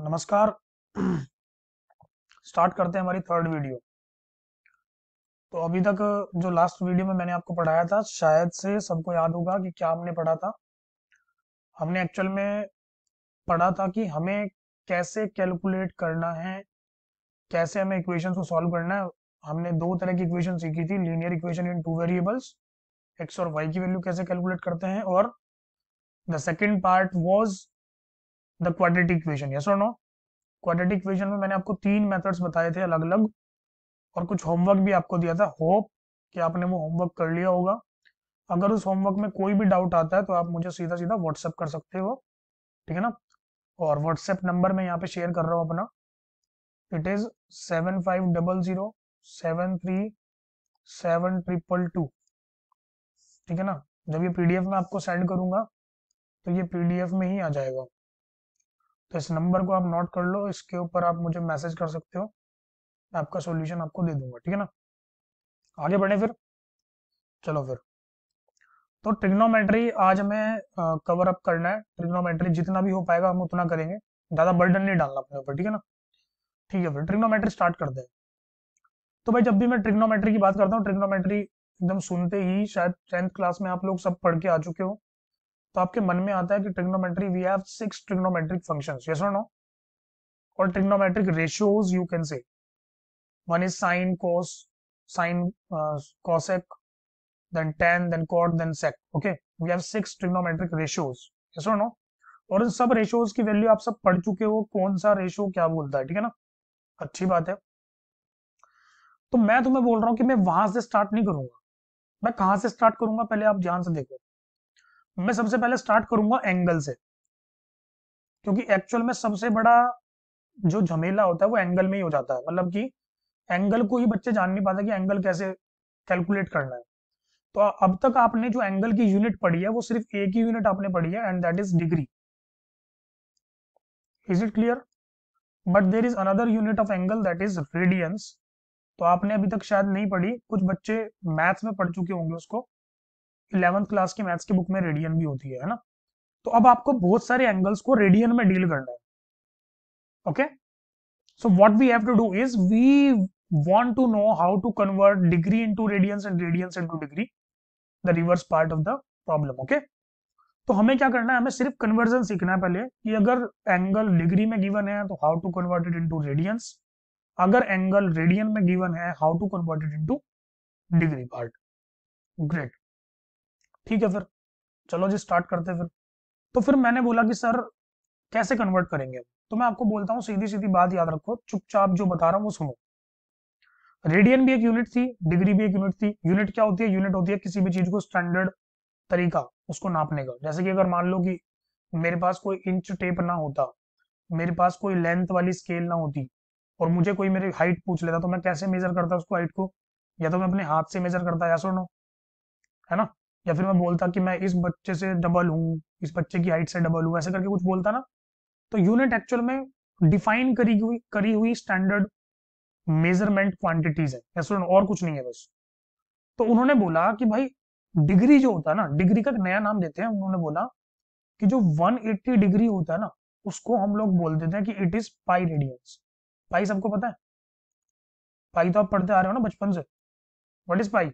नमस्कार। स्टार्ट करते हैं हमारी थर्ड वीडियो तो अभी तक जो लास्ट वीडियो में मैंने आपको पढ़ाया था, शायद से सबको याद होगा कि क्या हमने पढ़ा था। हमने एक्चुअल में पढ़ा था कि हमें कैसे कैलकुलेट करना है, कैसे हमें इक्वेशन को सॉल्व करना है। हमने दो तरह की इक्वेशन सीखी थी linear equation in two variables X और वाई की वैल्यू कैसे कैलकुलेट करते हैं और the second part was the quadratic equation yes और नो क्वाड्रेटिक इक्वेशन में मैंने आपको तीन मेथड्स बताए थे अलग अलग और कुछ होमवर्क भी आपको दिया था। होप कि आपने वो होमवर्क कर लिया होगा। अगर उस होमवर्क में कोई भी डाउट आता है तो आप मुझे सीधा सीधा व्हाट्सएप कर सकते हो, ठीक है ना? और व्हाट्सएप नंबर मैं यहाँ पे शेयर कर रहा हूँ अपना। It is seven five double zero seven three seven triple two ठीक है ना? जब ये पीडीएफ में आपको सेंड करूँगा तो ये पीडीएफ में ही आ जाएगा। तो इस नंबर को आप नोट कर लो, इसके ऊपर आप मुझे मैसेज कर सकते हो। मैं आपका सॉल्यूशन आपको दे दूँगा, ठीक है ना? आगे बढ़े फिर। चलो फिर। तो ट्रिग्नोमेट्री आज हमें कवर अप करना है। ट्रिग्नोमेट्री जितना भी हो पाएगा, हम उतना करेंगे। ज़्यादा बर्डन नहीं डालना अपने ऊपर, ठीक है ना? ठीक है फिर, ट्रिग्नोमेट्री स्टार्ट करते हैं तो भाई जब भी मैं ट्रिग्नोमेट्री की बात करता हूँ, ट्रिग्नोमेट्री एकदम सुनते ही शायद टेंथ क्लास में आप लोग सब पढ़ के आ चुके हो। तो आपके मन में आता है कि trigonometry we have six trigonometric functions yes और नो और trigonometric ratios you can say one is sine cos sine uh, cosec then tan then cot then sec. Okay? We have six trigonometric ratios. Yes or और इन सब ratios की value आप सब पढ़ चुके हो कौन सा रेशियो क्या बोलता है ठीक है ना? अच्छी बात है। तो मैं तुम्हें बोल रहा हूँ कि मैं वहाँ से स्टार्ट नहीं करूँगा। मैं कहाँ से स्टार्ट करूँगा पहले आप ध्यान से देखो। मैं सबसे पहले स्टार्ट करूँगा एंगल से। क्योंकि एक्चुअल में सबसे बड़ा जो झमेला होता है, वो एंगल में ही हो जाता है। मतलब कि एंगल को ही बच्चे जान नहीं पाते कि एंगल कैसे कैलकुलेट करना है। तो अब तक आपने जो एंगल की यूनिट पढ़ी है, वो सिर्फ़ एक ही यूनिट आपने पढ़ी है and that is degree is it clear but there is another unit of angle that is radians तो आपने अभी तक शायद नहीं पढ़ी, कुछ बच्चे मैथ्स में पढ़ चुके होंगे उसको। इलेवंथ क्लास की मैथ्स की बुक में रेडियन भी होती है ना? तो अब आपको बहुत सारे एंगल्स को रेडियन में डील करना है। Okay so what we have to do is we want to know how to convert degree into radians and radians into degree the reverse part of the problem okay तो हमें क्या करना है? हमें सिर्फ़ कन्वर्जन सीखना है पहले कि अगर एंगल डिग्री में गिवन है तो how to convert it into radians अगर एंगल रेडियन में गिवन है how to convert it into degree part great ठीक है फिर। चलो जी स्टार्ट करते फिर। तो फिर मैंने बोला कि, सर, कैसे कन्वर्ट करेंगे तो मैं आपको बोलता हूँ सीधी सीधी बात याद रखो, चुपचाप जो बता रहा हूँ वो सुनो। रेडियन भी एक यूनिट थी डिग्री भी एक यूनिट थी। यूनिट क्या होती है? यूनिट होती है किसी भी चीज़ को स्टैंडर्ड तरीका, उसको नापने का। जैसे कि अगर मान लो कि मेरे पास कोई इंच टेप ना होता, मेरे पास कोई लेंथ वाली स्केल ना होती, और मुझे कोई मेरी हाइट पूछ लेता तो मैं कैसे मेजर करता उसको हाइट को? या तो मैं अपने हाथ से मेजर करता या सुनो है ना? या फिर मैं बोलता कि मैं इस बच्चे से डबल हूँ, इस बच्चे की हाइट से डबल हूँ, ऐसे करके कुछ बोलता ना तो यूनिट एक्चुअल में डिफाइन करी हुई करी हुई स्टैंडर्ड मेज़रमेंट क्वांटिटीज है। ऐसा और कुछ नहीं है बस। तो उन्होंने बोला कि भाई डिग्री जो होता है ना डिग्री का नया नाम देते हैं, उन्होंने बोला कि जो 180 डिग्री होता है ना, उसको हम लोग बोल देते हैं कि it is pi radians pi सबको पता है? पाई तो आप पढ़ते आ रहे हो ना बचपन से। What is pi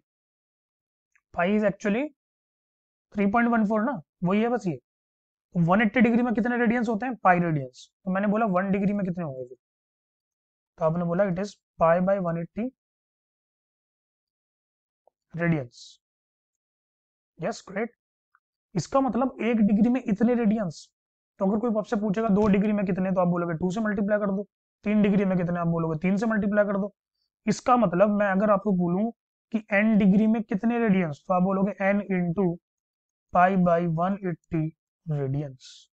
pi is actually 3.14 ना? वही है बस ये। तो 180 डिग्री में कितने रेडियंस होते हैं? पाई रेडियंस तो मैंने बोला वन डिग्री में कितने होंगे तो आपने बोला it is pi by 180 radians yes great इसका मतलब एक डिग्री में इतने रेडियंस तो अगर कोई आपसे पूछेगा दो डिग्री में कितने तो आप बोलोगे टू से मल्टीप्लाई कर दो। तीन डिग्री में कितने आप बोलोगे? तीन से मल्टीप्लाई कर दो। इसका मतलब मैं अगर आपको बोलूँ कि एन डिग्री में कितने रेडियंस तो आप बोलोगे N into pi by one eighty radians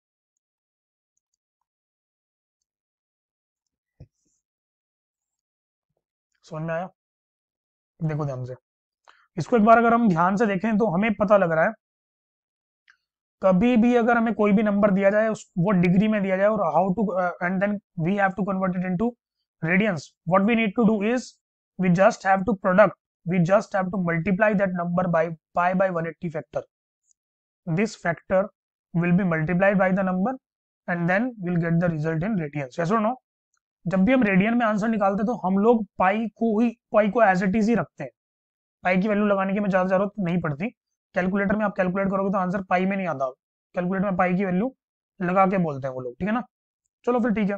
समझ में आया? देखो ध्यान से। इसको एक बार अगर हम ध्यान से देखें तो हमें पता लग रहा है, कभी भी अगर हमें कोई भी नंबर दिया जाए वो डिग्री में दिया जाए और how to and then we have to convert it into radians what we need to do is we just have to product we just have to multiply that number by pi by 180 factor. This factor will be multiplied by the number and then will get the result in radians yes और no जब भी हम radian में answer निकालते तो हम लोग पाई को ही पाई को एज इट इज़ ही रखते हैं। पाई की वैल्यू लगाने की ज़्यादा ज़रूरत नहीं पड़ती कैलकुलेटर में आप कैलकुलेट करोगे तो आंसर पाई में नहीं आता। कैलकुलेटर में पाई की वैल्यू लगा के बोलते हैं वो लोग, ठीक है ना? चलो फिर ठीक है।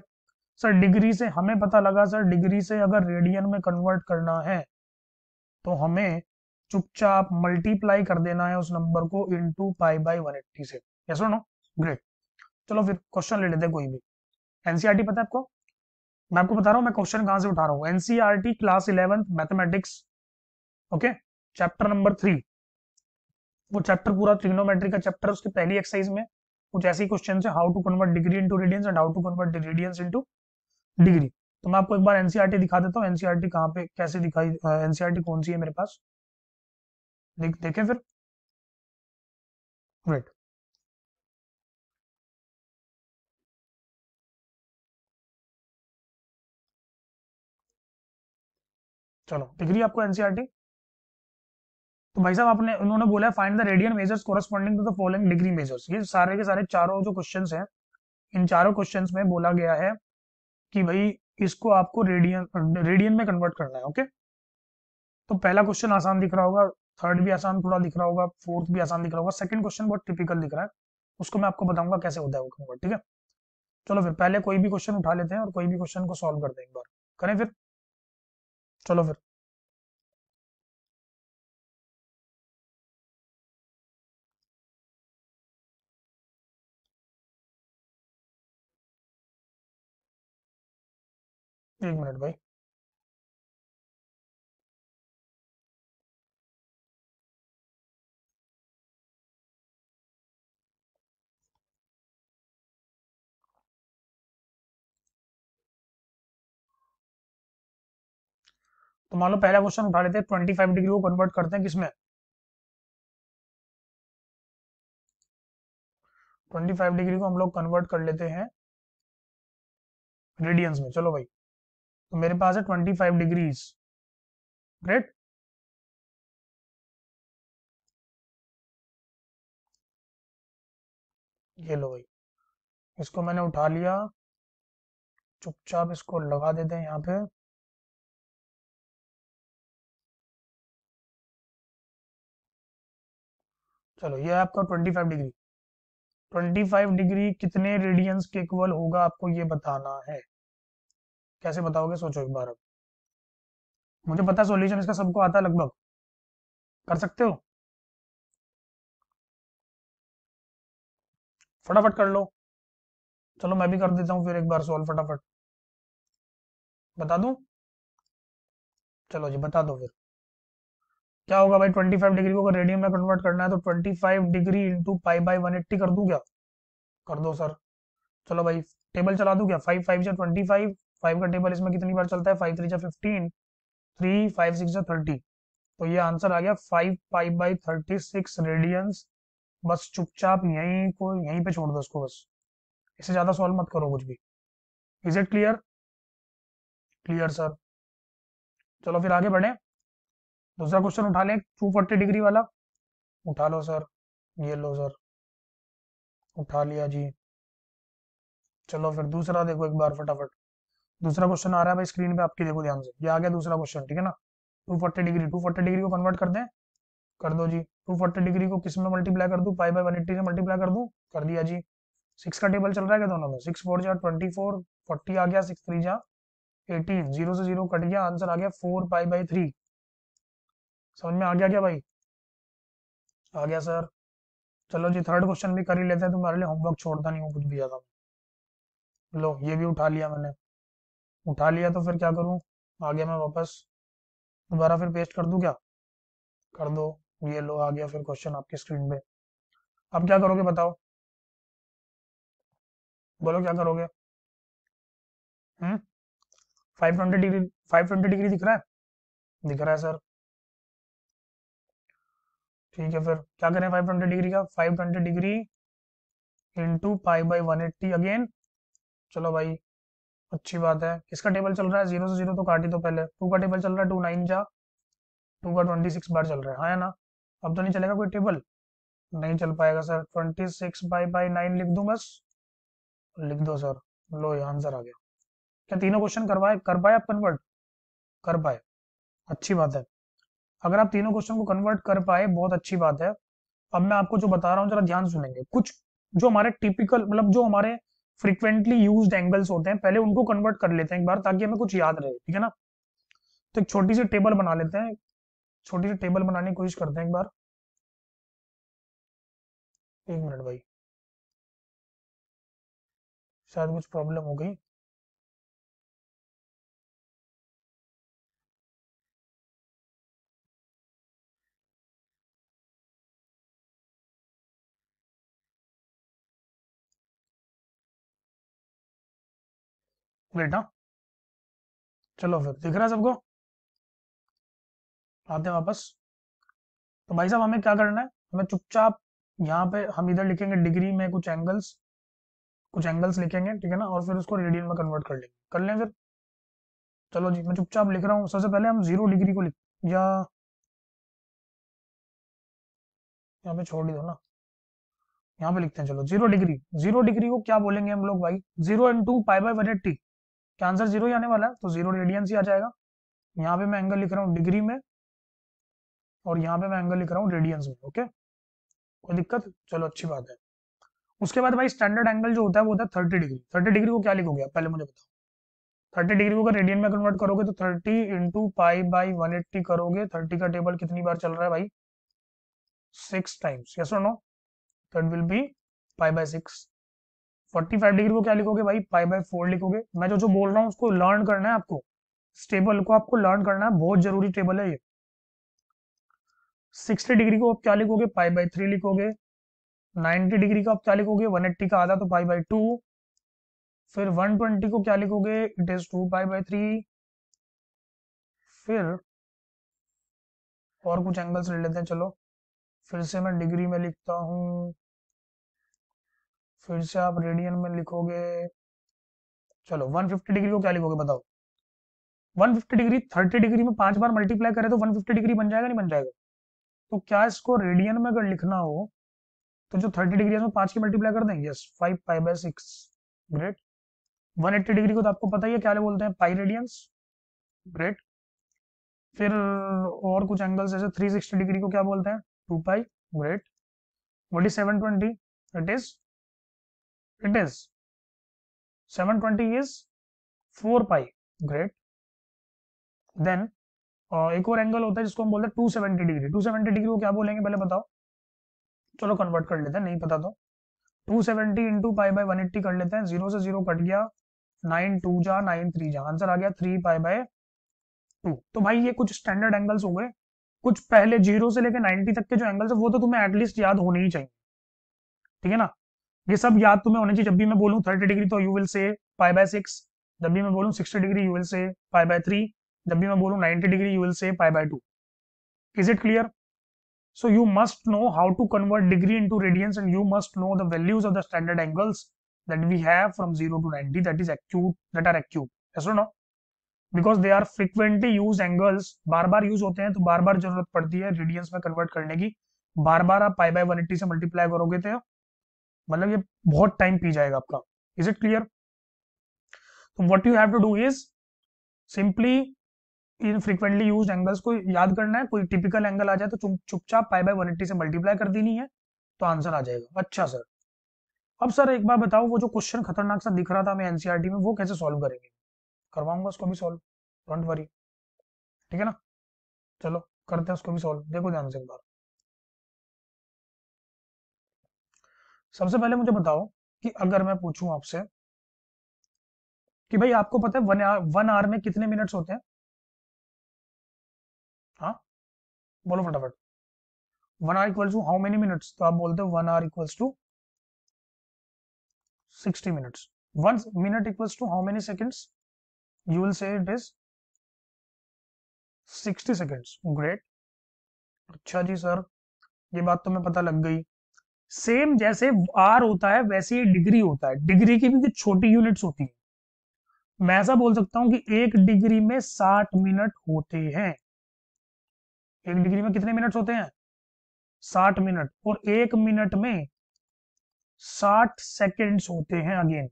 सर डिग्री से हमें पता लगा सर डिग्री से अगर रेडियन में कन्वर्ट करना है तो हमें चुपचाप मल्टीप्लाई कर देना है उस नंबर को into pi by one eighty से। यस नो ग्रेट चलो फिर क्वेश्चन ले लेते कोई भी। एनसीआरटी e पता है आपको? मैं आपको बता रहा हूँ, मैं क्वेश्चन कहाँ से उठा रहा हूँ? NCERT class eleventh mathematics okay chapter number three वो चैप्टर पूरा ट्रिग्नोमेट्री का चैप्टर उसकी पहली एक्सरसाइज में कुछ ऐसे क्वेश्चन है how to convert degree into radians and how to convert radians into degree तो मैं आपको एक बार एनसीआरटी e दिखा देता हूँ। एनसीआरटी e कहाँ पे, कैसे दिखाई एनसीआरटी कौन सी है मेरे पास? देख, देखें फिर। ग्रेट चलो, दिख रही है आपको एनसीआरटी e तो भाई साहब, आपने, उन्होंने बोला है find the radian measures corresponding to the following degree measures ये सारे के सारे चारों जो क्वेश्चंस हैं, इन चारों क्वेश्चंस में बोला गया है कि भाई इसको आपको रेडियन रेडियन में कन्वर्ट करना है ओके तो पहला क्वेश्चन आसान दिख रहा होगा थर्ड भी आसान थोड़ा दिख रहा होगा फोर्थ भी आसान दिख रहा होगा। सेकंड क्वेश्चन बहुत टिपिकल दिख रहा है, उसको मैं आपको बताऊँगा कैसे होता है वो कन्वर्ट ठीक है? चलो फिर, पहले कोई भी क्वेश्चन उठा लेते हैं और कोई भी क्वेश्चन को सॉल्व करते हैं एक बार। करें फिर? चलो फिर। एक मिनट भाई। तो मान लो पहला क्वेश्चन उठा लेते हैं ट्वेंटी फाइव डिग्री को कन्वर्ट करते हैं किसमें? ट्वेंटी फाइव डिग्री को हम लोग कन्वर्ट कर लेते हैं रेडियंस में। चलो भाई। तो मेरे पास है ट्वेंटी फाइव डिग्रीज ग्रेट ये लो भाई। इसको मैंने उठा लिया। चुपचाप इसको लगा देते हैं यहाँ पे। चलो, ये आपका 25 डिग्री 25 डिग्री कितने रेडियंस के इक्वल होगा आपको ये बताना है। कैसे बताओगे, सोचो एक बार अब। मुझे पता सॉल्यूशन इसका सबको आता है लगभग। कर सकते हो? फटाफट कर लो। चलो, मैं भी कर देता हूँ फिर एक बार सॉल्व फटाफट। बता दूँ? चलो जी, बता दो फिर। क्या होगा भाई 25 डिग्री को अगर रेडियन में कन्वर्ट करना है तो 25 degree into pi by one eighty कर दूँ क्या? कर दो सर चलो भाई टेबल चला दूँ क्या? फाइव फाइव जा ट्वेंटी फाइव फाइव का टेबल इसमें कितनी बार चलता है? फाइव थ्री जा फिफ्टीन थ्री फाइव सिक्स जा थर्टी तो ये आंसर आ गया five pi by thirty six radians बस चुपचाप यहीं को, यहीं पे छोड़ दो उसको बस। इससे ज़्यादा सॉल्व मत करो कुछ भी। Is it clear clear sir चलो फिर आगे बढ़े। दूसरा क्वेश्चन उठा लें। टू फोर्टी डिग्री वाला। उठा लो सर ये लो सर उठा लिया जी। चलो फिर दूसरा देखो एक बार फटाफट। दूसरा क्वेश्चन आ रहा है भाई स्क्रीन पे आपकी देखो ध्यान से। ये आ गया दूसरा क्वेश्चन ठीक है ना? Two forty degree two forty degree को कन्वर्ट कर दें। कर दो जी। टू फोर्टी डिग्री को किसमें मल्टीप्लाई कर दूँ? पाई बाई वन से मल्टीप्लाई कर दूँ? कर दिया जी। सिक्स का टेबल चल रहा है क्या दोनों में? सिक्स फोर जा ट्वेंटी फोर फोर्टी आ गया सिक्स थ्री जा एटीन ज़ीरो से ज़ीरो कट गया आंसर आ गया फोर पाई बाई थ्री समझ में आ गया क्या भाई? आ गया सर चलो जी थर्ड क्वेश्चन भी कर ही लेते हैं। तुम्हारे लिए होमवर्क छोड़ता नहीं हूँ, कुछ भी ज़्यादा। लो, ये भी उठा लिया मैंने। उठा लिया तो फिर क्या करूँ? आ गया मैं वापस दोबारा फिर पेस्ट कर दूँ क्या? कर दो। ये लो, आ गया फिर क्वेश्चन आपकी स्क्रीन पे। अब क्या करोगे बताओ? बोलो क्या करोगे? हम्म? Five twenty degree five twenty degree दिख रहा है? दिख रहा है सर ठीक है, फिर क्या करें फाइव ट्वेंटी डिग्री का? Five twenty degree into pi by one eighty again चलो भाई अच्छी बात है। किसका टेबल चल रहा है? ज़ीरो से ज़ीरो तो काटी तो पहले। टू का टेबल चल रहा है टू नाइन जा। टू का ट्वेंटी सिक्स बार चल रहा है। हाँ है ना? अब तो नहीं चलेगा कोई टेबल नहीं चल पाएगा sir twenty six by by nine लिख दूँ बस? लिख दो सर लो, ये आंसर आ गया। क्या तीनों क्वेश्चन करवाए कर पाए आप कन्वर्ट कर पाए। अच्छी बात है। अगर आप तीनों क्वेश्चन को कन्वर्ट कर पाए, बहुत अच्छी बात है। अब मैं आपको जो बता रहा हूँ, जरा ध्यान सुनेंगे। कुछ जो हमारे टिपिकल मतलब जो हमारे फ्रिक्वेंटली यूज़ एंगल्स होते हैं, पहले उनको कन्वर्ट कर लेते हैं एक बार ताकि हमें कुछ याद रहे, ठीक है ना? तो एक छोटी सी टेबल बना लेते हैं, छोटी सी टेबल बनाने की कोशिश करते हैं एक बार। एक मिनट भाई। शायद कुछ प्रॉब्लम हो गई। बेटा चलो फिर, दिख रहा है सबको? आते हैं वापस। तो भाई साहब, हमें क्या करना है? हमें चुपचाप यहाँ पे हम इधर लिखेंगे डिग्री में कुछ एंगल्स कुछ एंगल्स लिखेंगे, ठीक है ना? और फिर उसको रेडियन में कन्वर्ट कर लेंगे। कर लें फिर? चलो जी, मैं चुपचाप लिख रहा हूँ। सबसे पहले हम ज़ीरो डिग्री को लिख, या यहाँ पे छोड़ ही दो ना। यहाँ पे लिखते हैं, चलो, ज़ीरो डिग्री। ज़ीरो डिग्री को क्या बोलेंगे हम लोग भाई? Zero into pi by one eighty. क्या आंसर ज़ीरो ही आने वाला है तो ज़ीरो रेडियंस ही आ जाएगा। यहाँ पे मैं एंगल लिख रहा हूँ डिग्री में, और यहाँ पे मैं एंगल लिख रहा हूँ रेडियंस में ओके कोई दिक्कत? चलो, अच्छी बात है। उसके बाद भाई स्टैंडर्ड एंगल जो होता है, वो होता है थर्टी डिग्री थर्टी डिग्री को क्या लिखोगे आप? पहले मुझे बताओ। थर्टी डिग्री को अगर रेडियन में कन्वर्ट करोगे तो thirty into pi by one eighty करोगे। थर्टी का टेबल कितनी बार चल रहा है भाई? सिक्स टाइम्स यस और no that will be pi by six forty five degree को क्या लिखोगे भाई? पाई बाय फोर लिखोगे। मैं जो जो बोल रहा हूँ, उसको लर्न करना है आपको। इस टेबल को आपको लर्न करना है। बहुत ज़रूरी टेबल है ये। सिक्सटी डिग्री को आप क्या लिखोगे? पाई बाई थ्री लिखोगे। नाइन्टी डिग्री का आप क्या लिखोगे? वन एट्टी का आधा तो पाई बाई टू फिर वन ट्वेंटी को क्या लिखोगे? It is two pi by three फिर और कुछ एंगल्स ले लेते हैं, चलो। फिर से मैं डिग्री में लिखता हूँ। फिर से आप रेडियन में लिखोगे। चलो 150 डिग्री को क्या लिखोगे बताओ? 150 डिग्री 30 डिग्री में पाँच बार मल्टीप्लाई करें तो 150 डिग्री बन जाएगा, नहीं बन जाएगा? तो क्या इसको रेडियन में अगर लिखना हो तो जो 30 डिग्री है पाँच की मल्टीप्लाई कर देंगे yes five pi by six great 180 degree को तो आपको पता ही है क्या बोलते हैं पाई रेडियंस ग्रेट फिर और कुछ एंगल्स जैसे 360 डिग्री को क्या बोलते हैं two pi great what is seven twenty it is it is 720 is 4 pi great. Then uh, एक और एंगल होता है जिसको हम बोलते हैं 270 डिग्री 270 डिग्री को क्या बोलेंगे? पहले बताओ। चलो कन्वर्ट कर लेते हैं नहीं पता तो। 270 seventy into pi by one कर लेते हैं। ज़ीरो से ज़ीरो कट गया। नाइन टू जा नाइन थ्री जा। आंसर आ गया थ्री पाई बाय टू तो भाई ये कुछ स्टैंडर्ड एंगल्स हो गए। कुछ पहले ज़ीरो से लेकर नाइनटी तक के जो एंगल्स है वो तो तुम्हें एटलीस्ट याद होने ही चाहिए। ठीक है ना? ये सब याद तो तुम्हें होना चाहिए। जब भी मैं बोलूँ थर्टी डिग्री तो you will say five by six जब भी मैं बोलू sixty degree you will say five by three जब भी मैं बोलू ninety degree you will say five by two is it clear so you must know how to convert degree into radians and you must know the values of the standard angles that we have from zero to ninety that is acute that are acute ऐसा no because they are frequently use angles बार बार use होते हैं तो बार बार ज़रूरत पड़ती है radiance में convert करने की। बार बार आप फाइव बाई वन से मल्टीप्लाई करोगे तो मतलब ये बहुत टाइम पी जाएगा आपका। Is it clear so what you have to do is simply in frequently use angles को याद करना है। कोई टिपिकल एंगल आ जाए तो चुपचाप पाई बाय वन से मल्टीप्लाई कर देनी है तो आंसर आ जाएगा। अच्छा सर अब सर एक बार बताओ, वो जो क्वेश्चन खतरनाक सा दिख रहा था हमें एनसीआरटी में, वो कैसे सॉल्व करेंगे? करवाऊँगा उसको भी सॉल्व डोंट वरी ठीक है ना? चलो, करते हैं उसको भी सॉल्व देखो ध्यान से एक बार। सबसे पहले मुझे बताओ कि अगर मैं पूछूँ आपसे कि भाई आपको पता है वन आर वन आवर में कितने मिनट्स होते हैं? हाँ? बोलो फटाफट। One hour equals to how many minutes तो आप बोलते हो one hour equals to sixty minutes. One minute equals to how many seconds you will say it is sixty seconds great अच्छा जी सर ये बात तो मैं पता लग गई। सेम जैसे आर होता है, वैसे ही डिग्री होता है। डिग्री की भी कुछ छोटी यूनिट्स होती है। मैं ऐसा बोल सकता हूँ कि एक डिग्री में साठ मिनट होते हैं। एक डिग्री में कितने मिनट्स होते हैं? साठ मिनट और एक मिनट में साठ सेकेंड्स होते हैं अगेन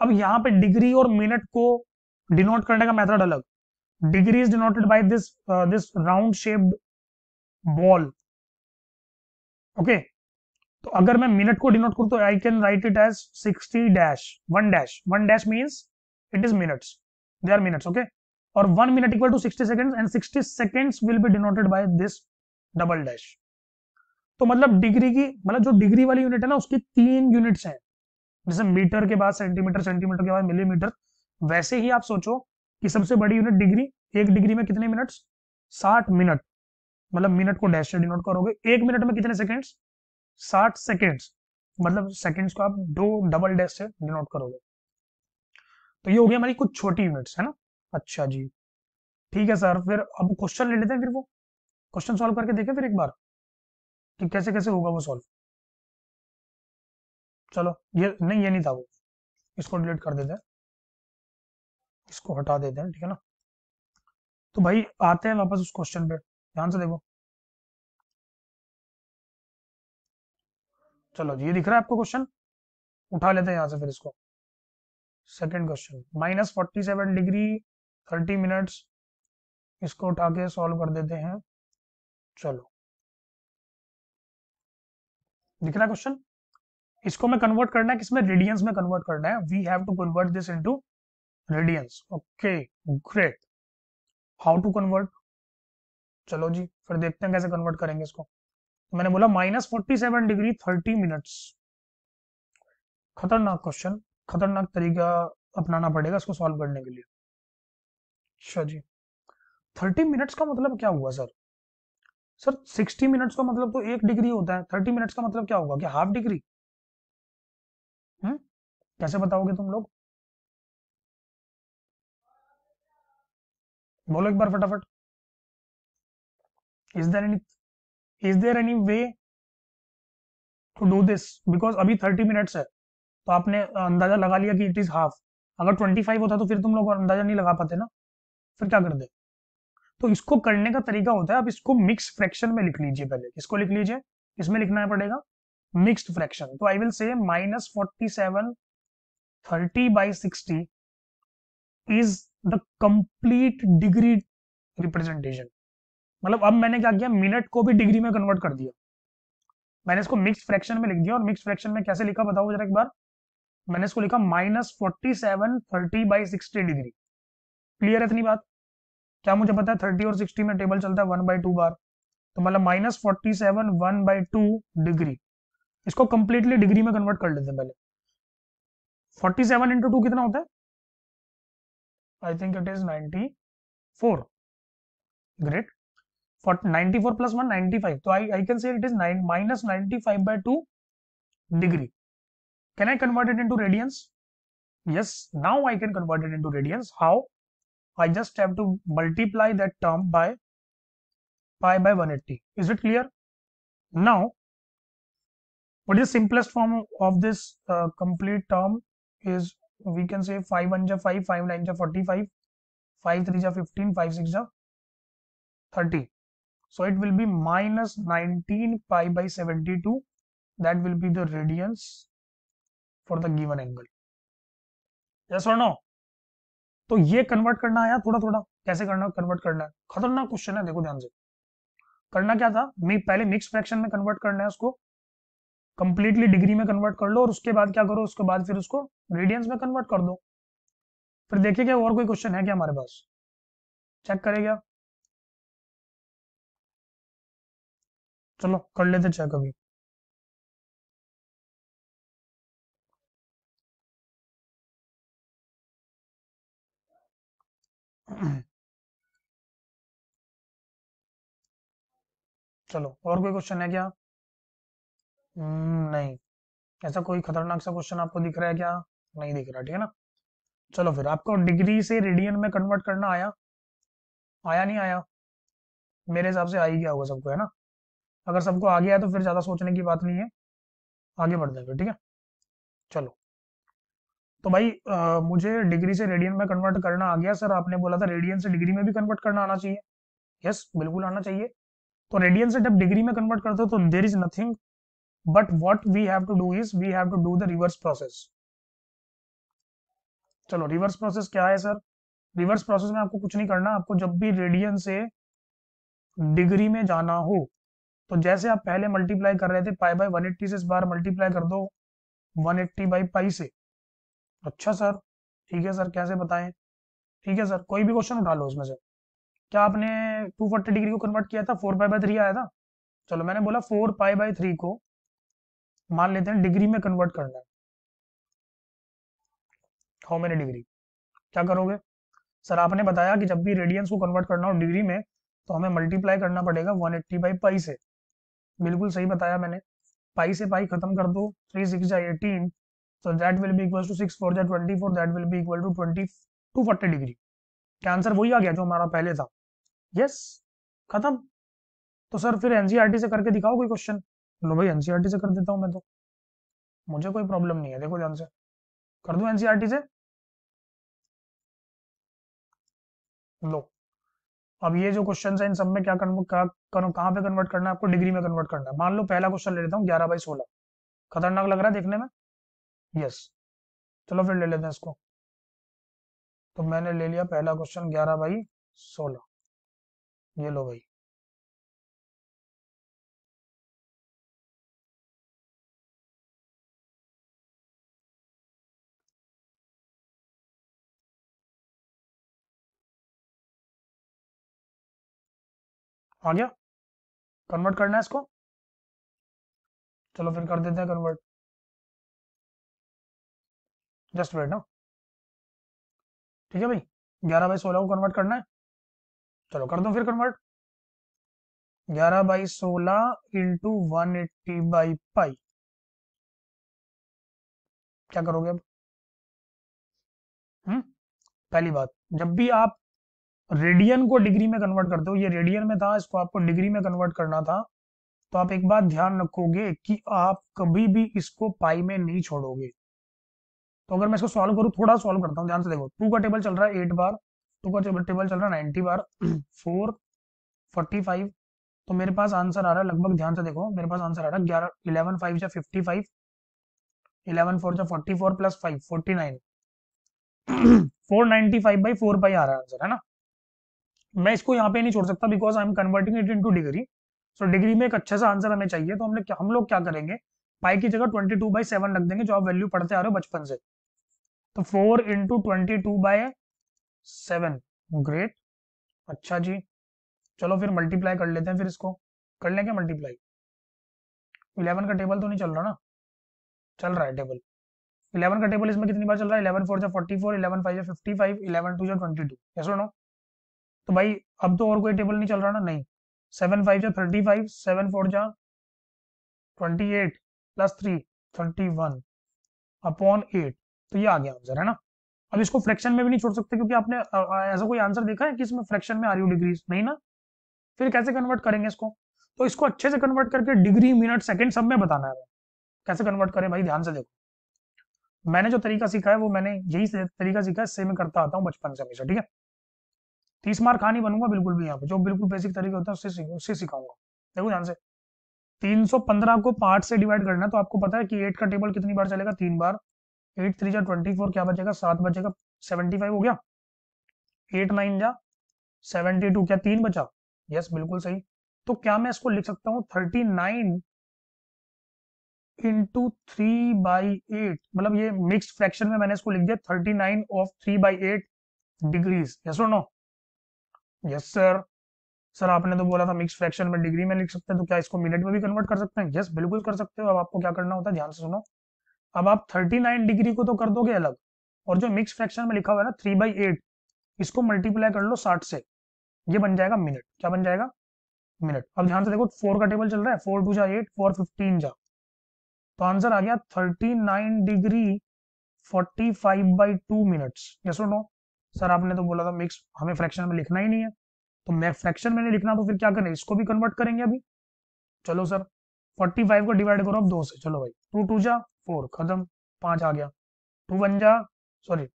अब यहाँ पे डिग्री और मिनट को डिनोट करने का मेथड अलग। Degree is denoted by this this round shaped ball okay तो अगर मैं मिनट को डिनोट करूँ तो I can write it as 60 dash one dash one dash means it is minutes they are minutes okay और one minute equal to 60 seconds and 60 seconds will be denoted by this double dash तो मतलब degree की मतलब जो degree वाली unit है ना, उसकी तीन यूनिट्स हैं। जैसे मीटर के बाद सेंटीमीटर सेंटीमीटर के बाद मिलीमीटर वैसे ही आप सोचो कि सबसे बड़ी यूनिट डिग्री एक डिग्री में कितने मिनट्स साठ मिनट मतलब मिनट को डैश से डिनोट करोगे। एक मिनट में कितने सेकेंड्स साठ सेकेंड्स मतलब सेकेंड्स को आप दो डबल डैश से डिनोट करोगे। तो ये हो गया हमारी कुछ छोटी यूनिट्स है ना? अच्छा जी। ठीक है सर फिर अब क्वेश्चन ले लेते हैं फिर वो। क्वेश्चन सॉल्व करके देखें फिर एक बार, कि कैसे कैसे होगा वो सॉल्व चलो, ये नहीं ये नहीं था वो। इसको डिलीट कर देते हैं। इसको हटा देते हैं, ठीक है ना? तो भाई आते हैं वापस उस क्वेश्चन पे। ध्यान से देखो। चलो जी, ये दिख रहा है आपको क्वेश्चन उठा लेते हैं यहाँ से फिर इसको। Second question minus forty seven degree thirty minutes इसको उठा के सॉल्व कर देते हैं। चलो। दिख रहा क्वेश्चन इसको मैं कन्वर्ट करना है, किसमें? रेडियंस में कन्वर्ट करना है। We have to convert this into radians okay great how to convert चलो जी, फिर देखते हैं कैसे कन्वर्ट करेंगे इसको। मैंने बोला minus forty seven degree thirty minutes खतरनाक क्वेश्चन खतरनाक तरीका अपनाना पड़ेगा इसको सॉल्व करने के लिए। अच्छा जी। थर्टी मिनट्स का मतलब क्या हुआ सर सर सिक्सटी मिनट्स का मतलब तो एक डिग्री होता है। थर्टी मिनट्स का मतलब क्या होगा? क्या हाफ़ डिग्री हम्म? कैसे बताओगे तुम लोग? बोलो एक बार फटाफट। Is there any is there any way to do this because अभी थर्टी मिनट्स है। तो आपने अंदाज़ा लगा लिया कि इट इज़ हाफ़ अगर ट्वेंटी फाइव होता तो फिर तुम लोग अंदाज़ा नहीं लगा पाते ना। फिर क्या कर दे? तो इसको करने का तरीका होता है, आप इसको मिक्स फ्रैक्शन में लिख लीजिए पहले। इसको लिख लीजिए? इसमें लिखना पड़ेगा मिक्स्ड फ्रैक्शन तो I will say minus forty seven thirty by sixty is the complete degree representation मतलब अब मैंने क्या किया? मिनट को भी डिग्री में कन्वर्ट कर दिया। मैंने इसको मिक्स फ्रैक्शन में लिख दिया और मिक्स फ्रैक्शन में कैसे लिखा बताओ जरा एक बार। मैंने इसको लिखा minus forty seven thirty by sixty degree. Clear है इतनी बात? क्या मुझे पता है थर्टी और सिक्सटी में टेबल चलता है वन बाई टू बार तो मतलब minus forty seven one by two degree. इसको कंप्लीटली डिग्री में कन्वर्ट कर लेते हैं पहले। फोर्टी सेवन इंटू टू कितना होता है? I think it is ninety four great for 94 plus 1 95 so i, I can say it is 9 minus 95 by 2 degree. Can i convert it into radians? Yes. Now i can convert it into radians. How? I just have to multiply that term by pi by 180 is it clear? Now what is the simplest form of this uh, complete term is we can say 5 1 5 5 9 45 5 3 15 5 6 30 so, it will be minus 19 pi by 72 that will be the radians for the given angle. Yes or no? तो ये convert करना आया थोड़ा थोड़ा। कैसे करना convert करना है? खतरनाक क्वेश्चन है, देखो ध्यान से। करना क्या था? मैं, पहले मिक्स फ्रैक्शन में कन्वर्ट करना है उसको। कंप्लीटली डिग्री में कन्वर्ट कर लो और उसके बाद क्या करो? उसके बाद फिर उसको रेडियंस में कन्वर्ट कर दो। फिर देखिए क्या और कोई क्वेश्चन है क्या हमारे पास? चेक करें क्या चलो कर लेते चेक अभी। चलो और कोई क्वेश्चन है क्या? हम्म, नहीं। ऐसा कोई खतरनाक सा क्वेश्चन आपको दिख रहा है क्या? नहीं दिख रहा ठीक है ना? चलो फिर आपको डिग्री से रेडियन में कन्वर्ट करना आया। आया नहीं आया? मेरे हिसाब से आ ही गया होगा सबको है ना? अगर सबको आ गया तो फिर ज़्यादा सोचने की बात नहीं है। आगे बढ़ जाएगा ठीक है? चलो। तो भाई आ, मुझे डिग्री से रेडियन में कन्वर्ट करना आ गया सर आपने बोला था रेडियन से डिग्री में भी कन्वर्ट करना आना चाहिए। यस बिल्कुल आना चाहिए। तो रेडियन से जब डिग्री में कन्वर्ट करते हो तो there is nothing but what we have to do is we have to do the reverse process चलो रिवर्स प्रोसेस क्या है सर रिवर्स प्रोसेस में आपको कुछ नहीं करना। आपको जब भी रेडियन से डिग्री में जाना हो तो जैसे आप पहले मल्टीप्लाई कर रहे थे पाई वन एट्टी से इस बार मल्टीप्लाई कर दो वन एट्टी बाई पाई से। अच्छा सर, ठीक है सर, कैसे बताएँ? ठीक है सर, कोई भी क्वेश्चन उठा लो उसमें से। क्या आपने टू फोर्टी डिग्री को कन्वर्ट किया था? फोर पाई बाय थ्री आया था? चलो, मैंने बोला फोर पाई बाय थ्री को मान लेते हैं डिग्री में कन्वर्ट करना है। हाउ मेनी डिग्री क्या करोगे? सर, आपने बताया कि जब भी रेडियंस को कन्वर्ट करना हो डिग्री में तो हमें मल्टीप्लाई करना पड़ेगा 180 एट्टी बाई पाई से। बिल्कुल सही बताया मैंने। पाई से पाई खत्म कर दो थ्री सिक्स जा eighteen so that will be equals to 6 4 जा 24 that will be equal to 20 240 degree क्या आंसर वही आ गया जो हमारा पहले था। यस खत्म। तो सर फिर एनसीईआरटी से करके दिखाओ कोई क्वेश्चन लो भाई एनसीईआरटी से कर देता हूँ मैं तो। मुझे कोई प्रॉब्लम नहीं है, देखो ध्यान से। कर दो एनसीईआरटी से? लो अब ये जो क्वेश्चन है, इन सब में क्या कहाँ पे कन्वर्ट करना है, आपको डिग्री में कन्वर्ट करना है। मान लो पहला क्वेश्चन ले लेता हूँ, ग्यारह बाई सोलह। खतरनाक लग रहा है देखने में? यस चलो फिर ले लेते हैं इसको। तो मैंने ले लिया पहला क्वेश्चन ग्यारह बाई सोलह। ये लो भाई। आ गया। कन्वर्ट करना है इसको। चलो फिर कर देते हैं कन्वर्ट जस्ट वेट ना। ठीक है भाई? ग्यारह बाई सोलह को कन्वर्ट करना है। चलो कर दो फिर कन्वर्ट ग्यारह बाई सोलह into one eighty by pi क्या करोगे अब? हम्म? पहली बात, जब भी आप रेडियन को डिग्री में कन्वर्ट करते हो। ये रेडियन में था, इसको आपको डिग्री में कन्वर्ट करना था। तो आप एक बात ध्यान रखोगे कि आप कभी भी इसको पाई में नहीं छोड़ोगे। तो अगर मैं इसको सॉल्व करूँ, थोड़ा सॉल्व करता हूँ, ध्यान से देखो। टू का टेबल चल रहा है एट बार टू का टेबल चल रहा है नाइनटी बार फोर फोर्टी फाइव तो मेरे पास आंसर आ रहा है, लगभग ध्यान से देखो, मेरे पास आंसर आ रहा है ग्यारह इलेवन फाइव या फिफ्टी फाइव इलेवन फोर या forty four plus five forty nine four ninety five by four by आ रहा है आंसर है ना? मैं इसको यहाँ पे नहीं छोड़ सकता because I am converting it into degree so degree में एक अच्छा सा आंसर हमें चाहिए तो हमने क्या, हम लोग क्या करेंगे? पाई की जगह ट्वेंटी टू बाई सेवन रख देंगे, जो आप वैल्यू पढ़ते आ रहे हो बचपन से। तो four into twenty two by seven great अच्छा जी। चलो फिर मल्टीप्लाई कर लेते हैं फिर इसको। कर लेंगे मल्टीप्लाई इलेवन का टेबल तो नहीं चल रहा ना? चल रहा है टेबल इलेवन का टेबल इसमें कितनी बार चल रहा है? इलेवन फोर जा फोर्टी फोर इलेवन फाइव जा फिफ्टी फाइव इलेवन टू जा ट्वेंटी टू नो तो भाई, अब तो और कोई टेबल नहीं चल रहा ना? नहीं। सेवन फाइव जा थर्टी फाइव सेवन फोर जा twenty eight plus three thirty one upon eight तो ये आ गया आंसर है ना? अब इसको फ्रैक्शन में भी नहीं छोड़ सकते क्योंकि आपने ऐसा कोई आंसर देखा है कि इसमें फ्रैक्शन में आ रही हो डिग्रीज नहीं ना? फिर कैसे कन्वर्ट करेंगे इसको? तो इसको अच्छे से कन्वर्ट करके डिग्री मिनट सेकंड सब में बताना है कैसे कन्वर्ट करें भाई? ध्यान से देखो। मैंने जो तरीका सीखा है, वो मैंने यही तरीका सीखा है, इससे मैं करता आता हूँ बचपन से हमेशा, ठीक है? तीस मार्क खानी बनूँगा बिल्कुल भी यहाँ पे, जो बिल्कुल बेसिक तरीके होता है, उससे उससे सिखाऊँगा। देखो ध्यान से। 315 को पार्ट से डिवाइड करना तो आपको पता है कि एट का टेबल कितनी बार चलेगा? तीन बार। एट थ्री जा ट्वेंटी फोर क्या बचेगा? सात बचेगा। सेवेंटी फाइव हो गया। एट नाइन जा सेवेंटी टू क्या तीन बचा? यस बिल्कुल सही। तो क्या मैं इसको लिख सकता हूँ? Thirty nine into three by eight मतलब ये मिक्स फ्रैक्शन में मैंने इसको लिख दिया thirty nine of three by eight degrees yes और नो यस सर सर आपने तो बोला था मिक्स फ्रैक्शन में डिग्री में लिख सकते हैं तो क्या इसको मिनट में भी कन्वर्ट कर सकते हैं? यस बिल्कुल कर सकते हो। अब आपको क्या करना होता है? ध्यान से सुनो। अब आप 39 डिग्री को तो कर दोगे अलग। और जो मिक्स फ्रैक्शन में लिखा हुआ है ना थ्री बाई एट इसको मल्टीप्लाई कर लो साठ से। ये बन जाएगा मिनट क्या बन जाएगा? मिनट अब ध्यान से देखो फोर का टेबल चल रहा है। फोर टू जा एट फोर फिफ्टीन जा। तो आंसर आ गया thirty nine degree forty five by two minutes yes no sir आपने तो बोला था मिक्स हमें फ्रैक्शन में लिखना ही नहीं है। तो मैं फ्रैक्शन में नहीं लिखना तो फिर क्या करें? इसको भी कन्वर्ट करेंगे अभी। चलो सर फोर्टी फाइव को डिवाइड करो अब दो से। चलो भाई टू टू जा फोर खत्म, पाँच आ गया। टू वन जा sorry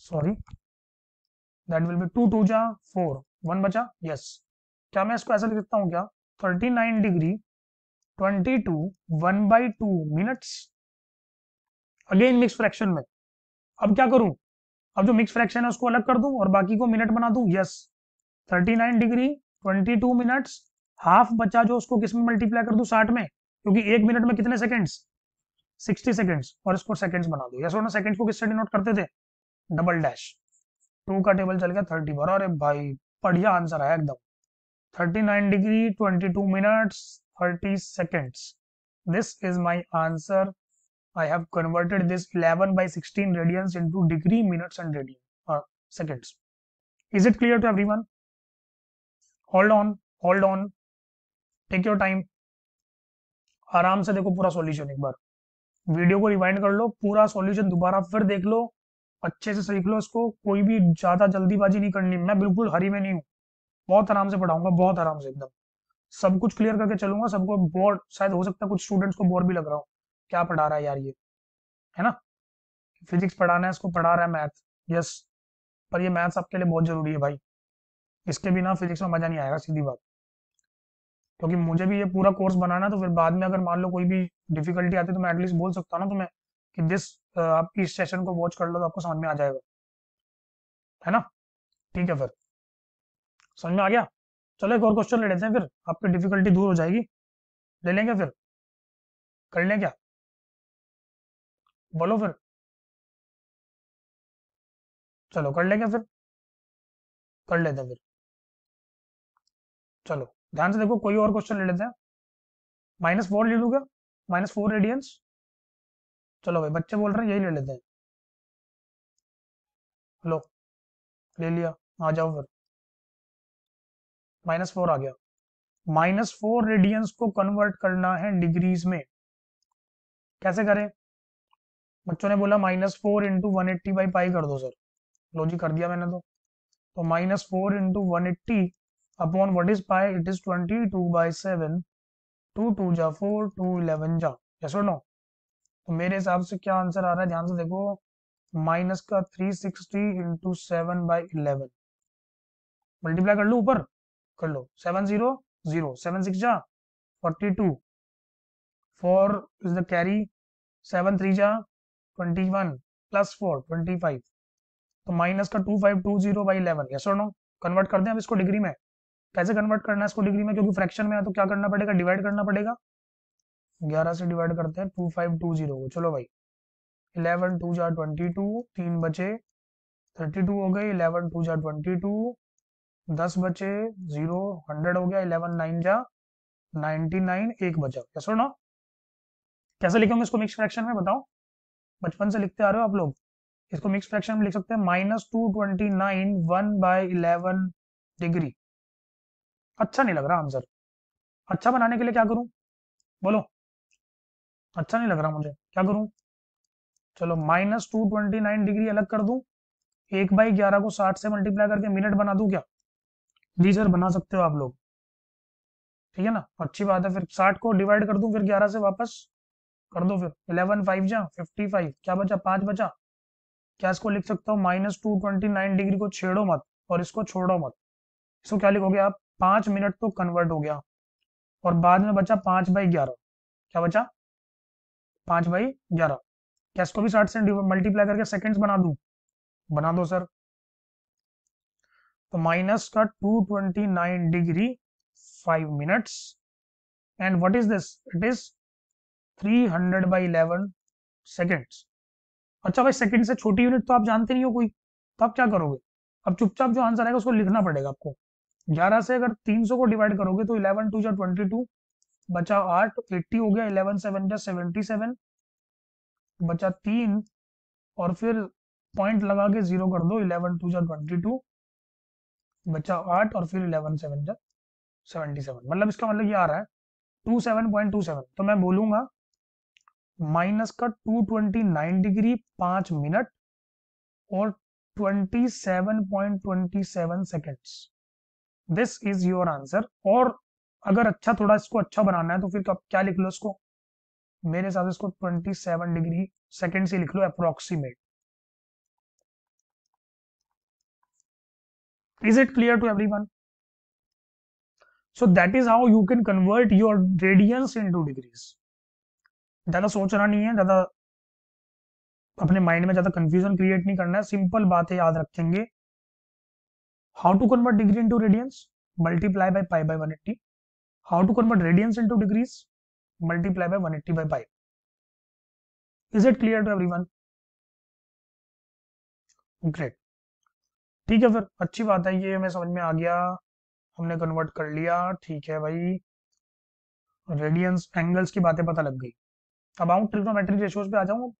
sorry that will be two two जा फोर वन बचा यस क्या मैं इसको ऐसा लिख सकता हूँ क्या? Thirty nine degree twenty two one by two minutes again mix fraction में। अब क्या करूँ? अब जो मिक्स फ्रैक्शन है, उसको अलग कर दूँ और बाकी को मिनट बना दूँ? यस 39 डिग्री 22 मिनट्स हाफ़ बचा जो उसको किसमें मल्टीप्लाई कर दूँ? 60 में। क्योंकि एक मिनट में कितने सेकंड्स 60 सेकंड्स और इसको सेकंड्स बना दो। यस और सेकंड्स को किससे डिनोट करते थे? डबल डैश टू का टेबल चल गया थर्टी पर अरे भाई, बढ़िया आंसर आया एकदम। 39 degree 22 minutes 30 seconds. This is my answer. I have converted this 11 by 16 radians into degree minutes and radian or seconds. Is it clear to everyone? Hold on hold on. Take your time. आराम से देखो पूरा solution एक बार। Video को rewind कर लो, पूरा solution दोबारा फिर देख लो। अच्छे से सीख लो इसको, कोई भी ज़्यादा जल्दीबाजी नहीं करनी। मैं बिल्कुल हरी में नहीं हूँ। बहुत आराम से पढ़ाऊँगा, बहुत आराम से एकदम। सब कुछ क्लियर करके चलूँगा, सबको बोर्ड शायद हो सकता है कुछ स्टूडेंट्स को बोर भी लग रहा हो। क्या पढ़ा रहा है यार ये? है ना? फिजिक्स पढ़ाना है, इसको पढ़ा रहा है मैथ यस पर ये मैथ्स आपके लिए बहुत ज़रूरी है भाई। इसके बिना फिजिक्स में मज़ा नहीं आएगा, सीधी बात। क्योंकि मुझे भी ये पूरा कोर्स बनाना तो फिर बाद में अगर मान लो कोई भी डिफिकल्टी आती है तो मैं एटलीस्ट बोल सकता हूँ ना तुम्हें कि दिस आप इस सेशन को वॉच कर लो तो आपको समझ में आ जाएगा। है ना? ठीक है फिर। समझ में आ गया? चलो एक और क्वेश्चन ले लेते हैं फिर। आपकी डिफिकल्टी दूर हो जाएगी। ले लेंगे फिर? कर लें क्या? बोलो फिर। चलो, कर लेंगे फिर। कर लेते हैं फिर। चलो, ध्यान से देखो, कोई और क्वेश्चन ले लेते हैं। माइनस फोर ले लूँगा? माइनस फोर रेडियंस चलो भाई, बच्चे बोल रहे हैं, यही ले लेते हैं। लो, ले लिया, आ जाओ फिर। माइनस फोर आ गया। माइनस फोर रेडियंस को कन्वर्ट करना है डिग्रीज में। कैसे करें? बच्चों ने बोला minus four into one eighty by pi कर दो सर लो जी कर दिया मैंने तो। तो minus four into one eighty upon what is pi it is twenty two by seven two two जा फोर टू इलेवन जा। और नो तो मेरे हिसाब से क्या आंसर आ रहा है? ध्यान से देखो। माइनस का three sixty into seven by eleven multiply कर लो ऊपर। कर लो। Seven zero zero seven six जा। Forty two four is the carry seven three जा। Twenty one plus four twenty five तो माइनस का two five two zero by eleven yes और no convert कर दें अब इसको डिग्री में। कैसे कन्वर्ट करना है इसको डिग्री में? क्योंकि फ्रैक्शन में है तो क्या करना पड़ेगा? डिवाइड करना पड़ेगा। ग्यारह से डिवाइड करते हैं टू फाइव टू ज़ीरो को। चलो भाई। इलेवन टू जा ट्वेंटी टू तीन बचे थर्टी टू हो गए इलेवन टू जा ट्वेंटी टू दस बचे ज़ीरो हंड्रेड हो गया इलेवन नाइन जा नाइनटी नाइन एक बचा। कैसे ना कैसे लिखेंगे इसको मिक्स फ्रैक्शन में? बताओ। बचपन से लिखते आ रहे हो आप लोग। इसको मिक्स फ्रैक्शन में लिख सकते हैं। Minus two twenty nine one by eleven degree अच्छा नहीं लग रहा आंसर अच्छा बनाने के लिए क्या करूँ? बोलो। अच्छा नहीं लग रहा मुझे। क्या करूँ? चलो minus two twenty nine degree अलग कर दूँ। एक बाई ग्यारह को साठ से मल्टीप्लाई करके मिनट बना दूँ क्या? जी सर बना सकते हो आप लोग। ठीक है ना? अच्छी बात है। फिर साठ को डिवाइड कर दूँ, फिर ग्यारह से वापस। कर दो फिर। इलेवन फाइव जा, फिफ्टी फाइव। क्या बचा? पाँच बचा। क्या इसको लिख सकता हूँ? Minus two twenty nine degree को छेड़ो मत और इसको छोड़ो मत। इसको क्या लिखोगे आप? पाँच मिनट तो कन्वर्ट हो गया। और बाद में बचा पाँच बाई ग्यारह। क्या बचा? पाँच बाई ग्यारह। क्या इसको भी साठ से मल्टीप्लाई करके सेकेंड्स बना दू? बना दो सर। तो माइनस का 229 degree 5 minutes and what is this it is 300 by 11 seconds अच्छा भाई सेकंड से छोटी यूनिट तो आप जानते नहीं हो कोई तो आप क्या करोगे? अब चुपचाप जो आंसर आएगा उसको लिखना पड़ेगा आपको। 11 से अगर 300 को डिवाइड करोगे तो 11 टू जा 22 बचा 8 80 हो गया 11 सेवन जा 77 बचा तीन, और फिर पॉइंट लगा के ज़ीरो कर दो 11 टू जा 22 बचा आठ, और फिर इलेवन सेवन जब सेवेंटी सेवन मतलब इसका मतलब ये आ रहा है two seven point two seven तो मैं बोलूँगा माइनस का टू ट्वेंटी नाइन डिग्री पाँच मिनट और twenty seven point twenty seven seconds this is your answer और अगर अच्छा थोड़ा इसको अच्छा बनाना है तो फिर आप क्या लिख लो इसको मेरे हिसाब से इसको ट्वेंटी सेवन डिग्री सेकेंड से लिख लो approximate Is it clear to everyone? So that is how you can convert your radians into degrees. ज़्यादा सोचना नहीं है, ज़्यादा अपने माइंड में ज़्यादा कंफ्यूजन क्रिएट नहीं करना है सिंपल बातें याद रखेंगे। How to convert degree into radians multiply by pi by 180 how to convert radians into degrees multiply by 180 by pi is it clear to everyone great ठीक है फिर, अच्छी बात है, ये हमें समझ में आ गया। हमने कन्वर्ट कर लिया, ठीक है भाई। रेडियंस एंगल्स की बातें पता लग गई। अब आऊँ ट्रिग्नोमेट्रिक रेशियोज पे आ जाऊँ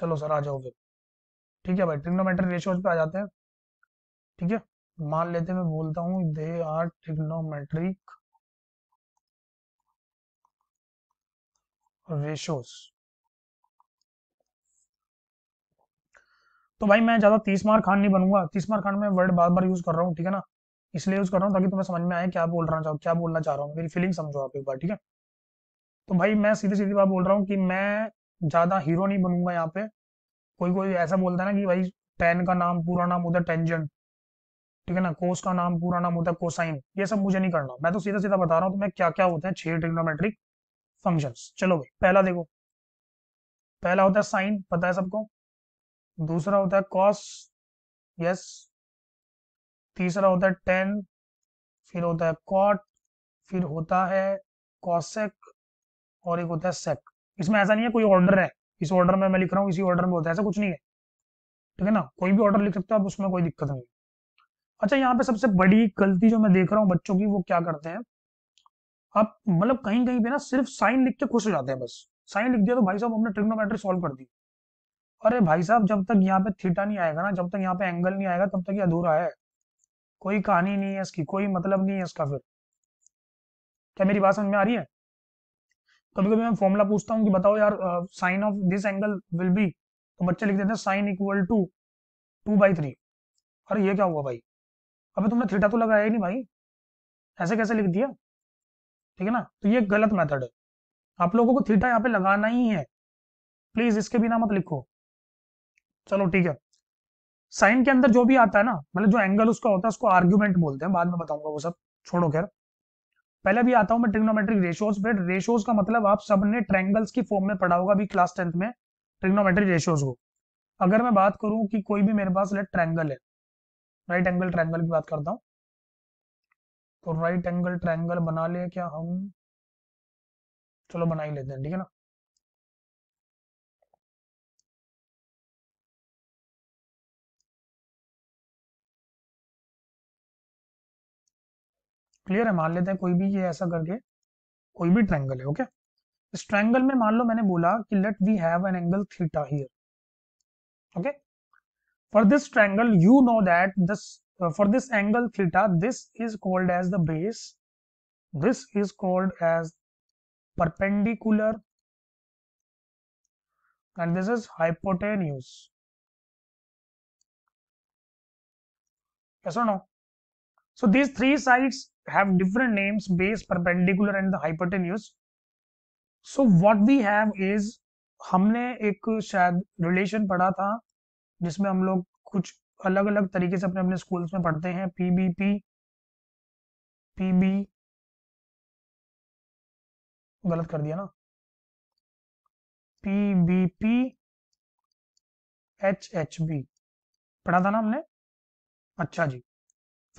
चलो सर, आ जाओ फिर। ठीक है भाई ट्रिग्नोमेट्रिक रेशियोज पे आ जाते हैं। ठीक है, मान लेते मैं बोलता हूँ दे आर ट्रिग्नोमेट्रिक रेशियोज तो भाई, मैं ज़्यादा तीस मार खान नहीं बनूँगा। तीस मार खान में वर्ड बार बार यूज़ कर रहा हूँ, ठीक है ना? इसलिए यूज़ कर रहा हूँ ताकि तुम्हें समझ में आए क्या बोल रहा चाहो क्या बोलना चाह रहा हूँ। मेरी फीलिंग समझो आप एक बार, ठीक है? तो भाई मैं सीधी सीधी बात बोल रहा हूँ कि मैं ज़्यादा हीरो नहीं बनूँगा यहाँ पे। कोई कोई ऐसा बोलता है ना कि भाई टेन का नाम, पूरा नाम होता है टेंजेंट ठीक है ना? कोस का नाम, पूरा नाम होता है कोसाइन ये सब मुझे नहीं करना। मैं तो सीधा सीधा बता रहा हूँ तुम्हें क्या क्या होते हैं छह ट्रिग्नोमेट्रिक फ़ंक्शन चलो भाई, पहला देखो। पहला होता है साइन पता है सबको? दूसरा होता है कॉस यस तीसरा होता है टेन फिर होता है कॉट फिर होता है कॉसेक और एक होता है सेक इसमें ऐसा नहीं है कोई ऑर्डर है। इस ऑर्डर में मैं लिख रहा हूँ, इसी ऑर्डर में होता है। ऐसा कुछ नहीं है। ठीक है ना? कोई भी ऑर्डर लिख सकते हो आप, उसमें कोई दिक्कत नहीं अच्छा यहाँ पे सबसे बड़ी गलती जो मैं देख रहा हूँ बच्चों की, वो क्या करते हैं? आप मतलब कहीं कहीं पे ना सिर्फ़ साइन लिख के खुश हो जाते हैं बस। साइन लिख दिया तो भाई साहब हमने ट्रिग्नोमेट्री सॉल्व कर दी। अरे भाई साहब, जब तक यहाँ पे थीटा नहीं आएगा ना, जब तक यहाँ पे एंगल नहीं आएगा, तब तक ये अधूरा है। कोई कहानी नहीं है इसकी, कोई मतलब नहीं है इसका फिर। क्या मेरी बात समझ में आ रही है? कभी कभी मैं फॉर्मूला पूछता हूँ कि बताओ यार sine of this angle will be तो बच्चे लिख देते हैं sine equal to two by three अरे, ये क्या हुआ भाई? अबे, तुमने थीटा तो लगाया ही नहीं भाई। ऐसे कैसे लिख दिया? ठीक है ना? तो ये गलत मेथड है। आप लोगों को थीटा यहाँ पे लगाना ही है। प्लीज़ इसके बिना मत लिखो। चलो, ठीक है। साइन के अंदर जो भी आता है ना मतलब जो एंगल उसका होता है, उसको आर्ग्यूमेंट बोलते हैं। बाद में बताऊँगा वो सब। छोड़ो, खैर। पहले भी आता हूँ मैं ट्रिग्नोमेट्रिक रेशियोज पे। रेशियोज का मतलब आप सबने ट्रैंगल्स की फॉर्म में पढ़ा होगा अभी क्लास टेंथ में ट्रिग्नोमेट्रिक रेशियोज को। अगर मैं बात करूँ कि कोई भी मेरे पास लेट ट्रैंगल है राइट एंगल ट्रैंगल की बात करता हूँ तो राइट एंगल ट्रैंगल बना ले क्या हम? चलो बना ही लेते हैं, ठीक है ना? क्लियर है, मान लेते हैं कोई भी ये ऐसा करके, कोई भी ट्रैंगल है ओके इस ट्रैंगल में मान लो मैंने बोला कि let we have an angle theta here okay for this triangle you know that this for this angle theta this is called as the base this is called as and this is hypotenuse. Yes or no? So these three sides have different names base perpendicular and the hypotenuse so what we have is हमने एक शायद relation पढ़ा था जिसमें हम लोग कुछ अलग अलग तरीके से अपने अपने स्कूल्स में पढ़ते हैं पीबीपी पीबी गलत कर दिया ना पीबीपी एच एच बी पढ़ा था ना हमने अच्छा जी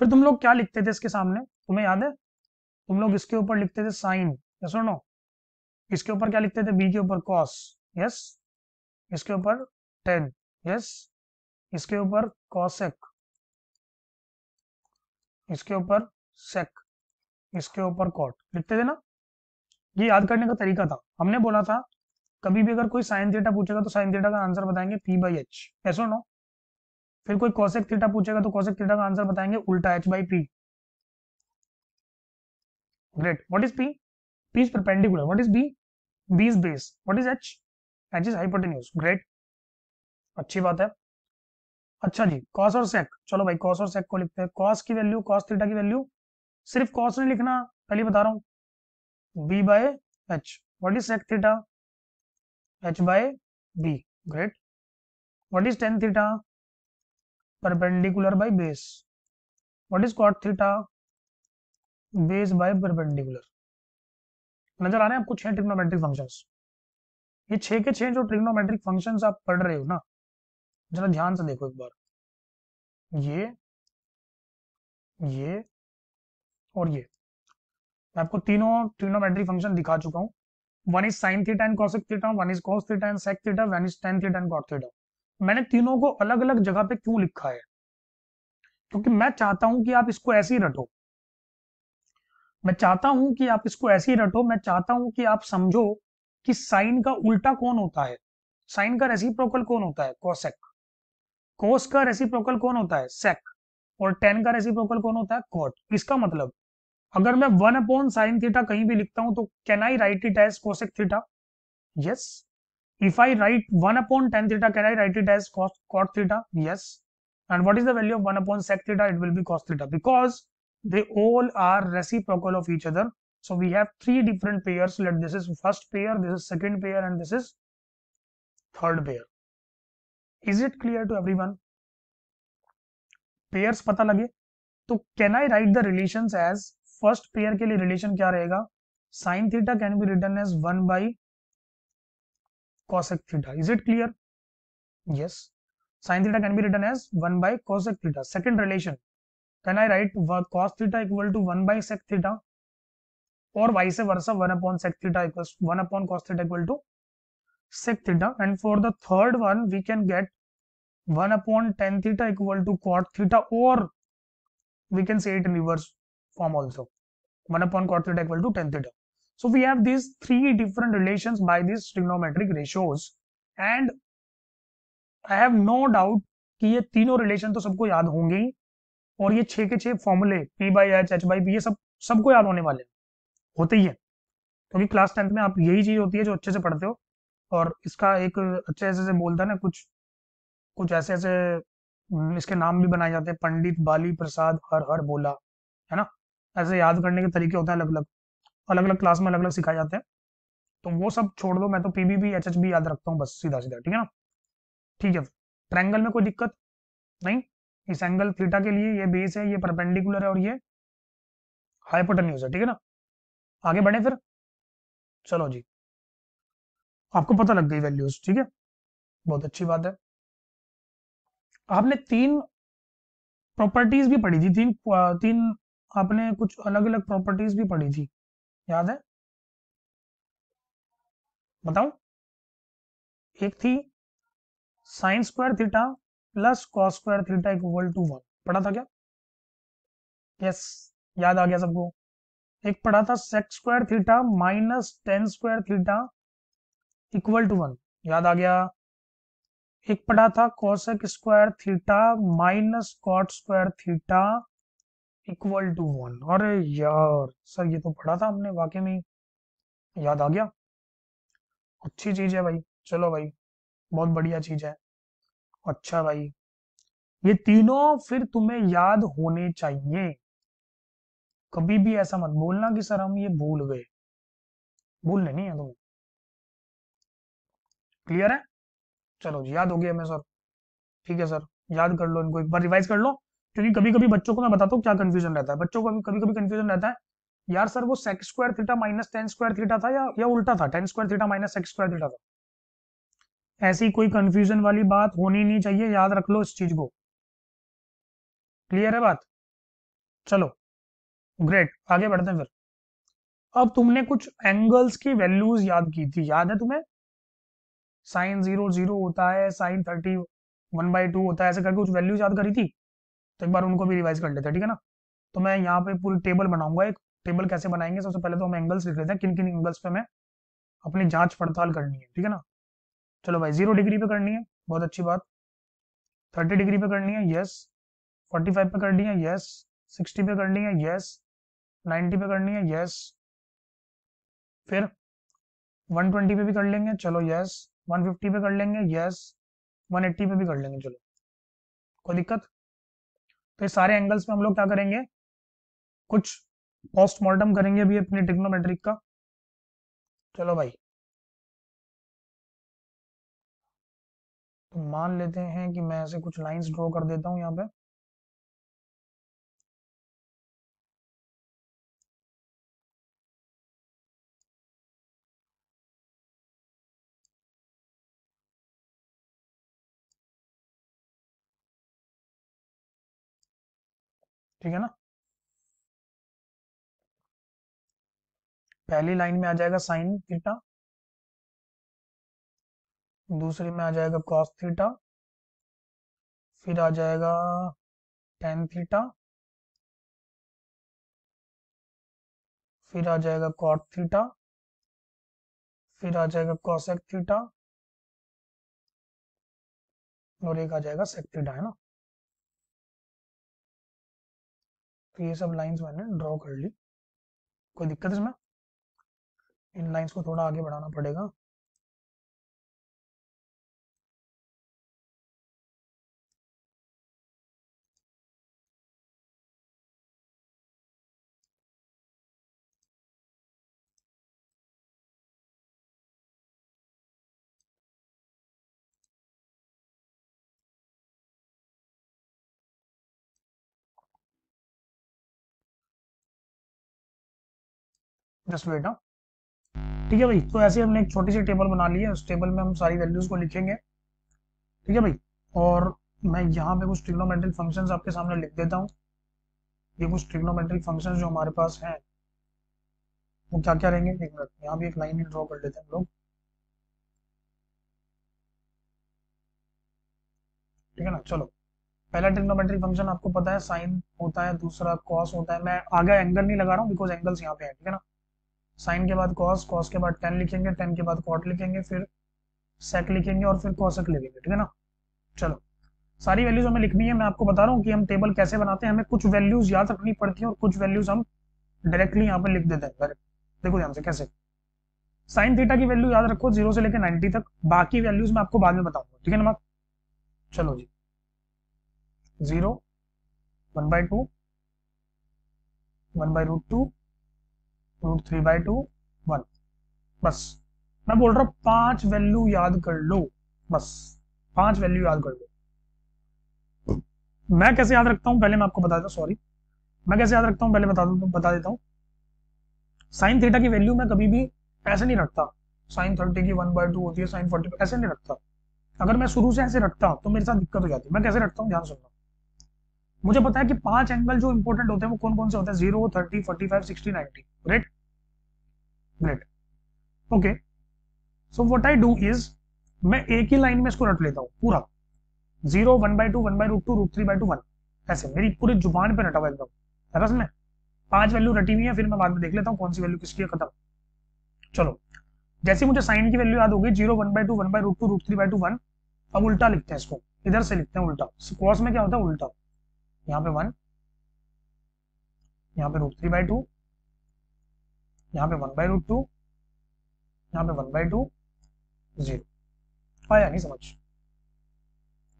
फिर तुम लोग क्या लिखते थे इसके सामने? तुम्हें याद है? तुम लोग इसके ऊपर लिखते थे साइन। यस और नो इसके ऊपर क्या लिखते थे? बी के ऊपर कॉस यस इसके ऊपर टेन यस इसके ऊपर कॉसेक इसके ऊपर सेक इसके ऊपर कॉट लिखते थे ना? ये याद करने का तरीका था। हमने बोला था, कभी भी अगर कोई साइन थीटा पूछेगा तो साइन थीटा का आंसर बताएँगे पी बाई एच ऐसा नो फिर कोई कॉसेक थीटा पूछेगा तो कॉसेक थीटा का आंसर बताएँगे, उल्टा H by P great what is P P is perpendicular what is B B is base what is H H is hypotenuse great अच्छी बात है। अच्छा जी कॉस और सेक चलो भाई कॉस और सेक को लिखते हैं। कॉस की वैल्यू कॉस थीटा की वैल्यू सिर्फ़ कॉस नहीं लिखना, पहले बता रहा हूँ। B by H what is sec theta H by B great what is tan theta perpendicular by base what is cot theta base by perpendicular नज़र आ रहे हैं आपको छह ट्रिग्नोमेट्रिक फ़ंक्शंस ये छह के छह जो ट्रिग्नोमेट्रिक फ़ंक्शंस आप पढ़ रहे हो ना, जरा ध्यान से देखो एक बार. ये ये और ये. मैं आपको तीनों ट्रिग्नोमेट्रिक फ़ंक्शन दिखा चुका हूँ. One is sine theta and cosec theta one is cos theta and sec theta one is tan theta and cot theta मैंने तीनों को अलग अलग जगह पे क्यों लिखा है? क्योंकि मैं चाहता हूँ कि आप इसको ऐसे ही रटो। मैं चाहता हूँ कि आप इसको ऐसे ही रटो, मैं चाहता हूँ कि आप समझो कि साइन का उल्टा कौन होता है? साइन का रेसिप्रोकल कौन होता है? कोसेक कोस का रेसिप्रोकल कौन होता है? सेक और टेन का रेसिप्रोकल कौन होता है? कॉट इसका मतलब अगर मैं वन अपॉन साइन थीटा कहीं भी लिखता हूँ तो can I write it as cosec theta? Yes if I write 1 upon tan theta, can I write it as cos cot theta? Yes. And what is the value of 1 upon sec theta? It will be cos theta because they all are reciprocal of each other. So we have three different pairs. Let this is first pair, this is second pair, and this is third pair. Is it clear to everyone? Pairs पता लगे तो can I write the relations as first pair के लिए relation क्या रहेगा sin theta can be written as 1 by cosec theta. Is it clear? Yes. Sin theta can be written as 1 by cosec theta. Second relation. Can I write cos theta equal to 1 by sec theta? Or vice versa 1 upon sec theta equals 1 upon cos theta equal to sec theta. And for the third one, we can get 1 upon tan theta equal to cot theta or we can say it in reverse form also. 1 upon cot theta equal to tan theta. So, we have these three different relations by these trigonometric ratios. And I have no doubt कि ये तीनों relation तो सबको याद होंगे ही। और ये छह के छह फॉर्मूले P by H H by P ये सब, सबको याद होने वाले होते ही है। क्योंकि क्लास टेंथ में आप यही चीज़ होती है जो अच्छे से पढ़ते हो। और इसका एक अच्छे ऐसे से बोलता है ना, कुछ कुछ ऐसे ऐसे इसके नाम भी बनाए जाते हैं। पंडित बाली प्रसाद हर हर बोला, है ना? ऐसे याद करने के तरीके होते हैं अलग अलग अलग अलग क्लास में अलग अलग सिखाए जाते हैं। तो वो सब छोड़ दो, मैं तो पीबीबी एच एच बी याद रखता हूँ बस सीधा सीधा ठीक है ना? ठीक है ट्रैंगल में कोई दिक्कत? नहीं? इस एंगल थीटा के लिए ये बेस है, ये परपेंडिकुलर है और ये हाइपोटेन्यूज है, ठीक है ना? आगे बढ़े फिर। चलो जी। आपको पता लग गई वैल्यूज़ ठीक है? बहुत अच्छी बात है। आपने तीन प्रॉपर्टीज़ भी पढ़ी थी, तीन तीन आपने कुछ अलग अलग प्रॉपर्टीज़ भी पढ़ी थी। याद है? बताओ एक थी sine square theta plus cos square theta equal to one पढ़ा था क्या? यस याद आ गया सबको। एक पढ़ा था sec square theta minus tan square theta equal to one याद आ गया। एक पढ़ा था cosec square theta minus cot square theta equal to one अरे यार, सर ये तो पढ़ा था हमने, वाकई में याद आ गया? अच्छी चीज़ है भाई। चलो भाई, बहुत बढ़िया चीज़ है। अच्छा भाई, ये तीनों फिर तुम्हें याद होने चाहिए। कभी भी ऐसा मत बोलना कि सर हम ये भूल गए। भूलने नहीं है तुम्हें क्लियर है? चलो जी याद हो गया मैं, सर। ठीक है, सर। याद कर लो इनको, एक बार रिवाइज कर लो। क्योंकि कभी कभी बच्चों को मैं बताता हूँ क्या कंफ्यूजन रहता है। बच्चों को कभी कभी कंफ्यूजन रहता है, यार सर, वो sec square theta minus tan square theta था या या उल्टा था? Tan square theta minus sec square theta था। ऐसी कोई कंफ्यूजन वाली बात होनी नहीं चाहिए, याद रख लो इस चीज़ को। क्लियर है बात? चलो ग्रेट आगे बढ़ते हैं फिर। अब तुमने कुछ एंगल्स की वैल्यूज़ याद की थी। याद है तुम्हें? साइन ज़ीरो ज़ीरो होता है sine thirty one by two होता है, ऐसे करके कुछ वैल्यूज़ याद करी थी? तो एक बार उनको भी रिवाइज कर लेते हैं, ठीक है ना? तो मैं यहाँ पे पूरी टेबल बनाऊँगा एक। टेबल कैसे बनाएँगे? सबसे पहले तो हम एंगल्स लिख लेते हैं किन किन एंगल्स पे मैं अपनी जाँच पड़ताल करनी है, ठीक है ना? चलो भाई ज़ीरो डिग्री पे करनी है, बहुत अच्छी बात। थर्टी डिग्री पे करनी है यस फोर्टी फाइव पे करनी है यस सिक्सटी पे करनी है यस नाइन्टी पे करनी है यस फिर वन ट्वेंटी पे भी कर लेंगे, चलो यस वन फिफ्टी पे कर लेंगे यस वन एट्टी पे भी कर लेंगे, चलो। कोई दिक्कत? तो ये सारे एंगल्स में हम लोग क्या करेंगे? कुछ पोस्टमार्टम करेंगे अभी अपने टिग्नोमेट्रिक का। चलो भाई। तो मान लेते हैं कि मैं ऐसे कुछ लाइंस ड्रॉ कर देता हूँ यहाँ पे। ठीक है ना? पहली लाइन में आ जाएगा साइन थीटा दूसरी में आ जाएगा कॉस थीटा फिर आ जाएगा टेन थीटा फिर आ जाएगा कॉट थीटा फिर आ जाएगा कॉसेक थीटा और एक आ जाएगा सेक थीटा है ना? तो ये सब लाइंस मैंने ड्रॉ कर ली। कोई दिक्कत इसमें? इन लाइंस को थोड़ा आगे बढ़ाना पड़ेगा। जस्ट वेट हाँ? ठीक है भाई तो ऐसे हमने एक छोटी सी टेबल बना ली है। उस टेबल में हम सारी वैल्यूज़ को लिखेंगे। ठीक है भाई? और मैं यहाँ पे कुछ ट्रिग्नोमेट्रिक फ़ंक्शंस आपके सामने लिख देता हूँ। ये कुछ ट्रिग्नोमेट्रिक फ़ंक्शंस जो हमारे पास हैं, वो क्या क्या रहेंगे? एक मिनट, यहाँ भी एक लाइन ही ड्रॉ कर लेते हैं हम लोग। ठीक है ना? चलो। पहला ट्रिग्नोमेट्रिक फ़ंक्शन आपको पता है साइन होता है, दूसरा कॉस होता है। मैं आगे एंगल नहीं लगा रहा हूँ बिकॉज़ एंगल्स यहाँ पे है। ठीक है ना? साइन के बाद कॉस कॉस के बाद टेन लिखेंगे टेन के बाद कॉट लिखेंगे, फिर सेक लिखेंगे और फिर कॉसक लिखेंगे ठीक है ना? चलो, सारी वैल्यूज़ हमें लिखनी है। मैं आपको बता रहा हूँ कि हम टेबल कैसे बनाते हैं। हमें कुछ वैल्यूज़ याद रखनी पड़ती है और कुछ वैल्यूज़ हम डायरेक्टली यहाँ पे लिख देते हैं। देखो ध्यान से कैसे। साइन थीटा की वैल्यू याद रखो ज़ीरो से लेकर नाइनटी तक। बाकी वैल्यूज़ मैं आपको बाद में बताऊँगा, ठीक है ना चलो जी। Zero one by two one by root two root three by two one बस। मैं बोल रहा हूँ, पाँच वैल्यू याद कर लो। बस। पाँच वैल्यू याद कर लो। मैं कैसे याद रखता हूँ? पहले मैं आपको बता देता सॉरी मैं कैसे याद रखता हूँ? पहले बता बता देता हूँ। साइन थीटा की वैल्यू मैं कभी भी ऐसे नहीं रखता। साइन थर्टी की वन बाय टू होती है साइन फोर्टी ऐसे नहीं रखता। अगर मैं शुरू से ऐसे रखता तो मेरे साथ दिक्कत हो जाती मैं कैसे रखता हूँ? ध्यान सुनना। मुझे पता है कि पाँच एंगल जो इंपॉर्टेंट होते हैं, वो कौन कौन से होते हैं? Zero thirty forty five sixty ninety great great okay so what I do is मैं एक ही लाइन में इसको रट लेता हूँ, पूरा। Zero one by two one by root two root three by two one ऐसे, मेरी पूरी ज़ुबान पे रटा हुआ एकदम। है में पाँच वैल्यू रटी हुई है, फिर मैं बाद में देख लेता हूँ कौन सी वैल्यू किसकी है, खत्म। चलो। जैसे मुझे साइन की वैल्यू याद होगी zero one by two one by root two root three by two one अब उल्टा लिखते हैं इसको। इधर से लिखते हैं उल्टा। कॉस में क्या होता है? उल्टा। यहाँ पे वन यहाँ पे रूट थ्री बाई टू यहाँ पे वन बाई रूट टू यहाँ पे वन बाई टू ज़ीरो आया नहीं समझ।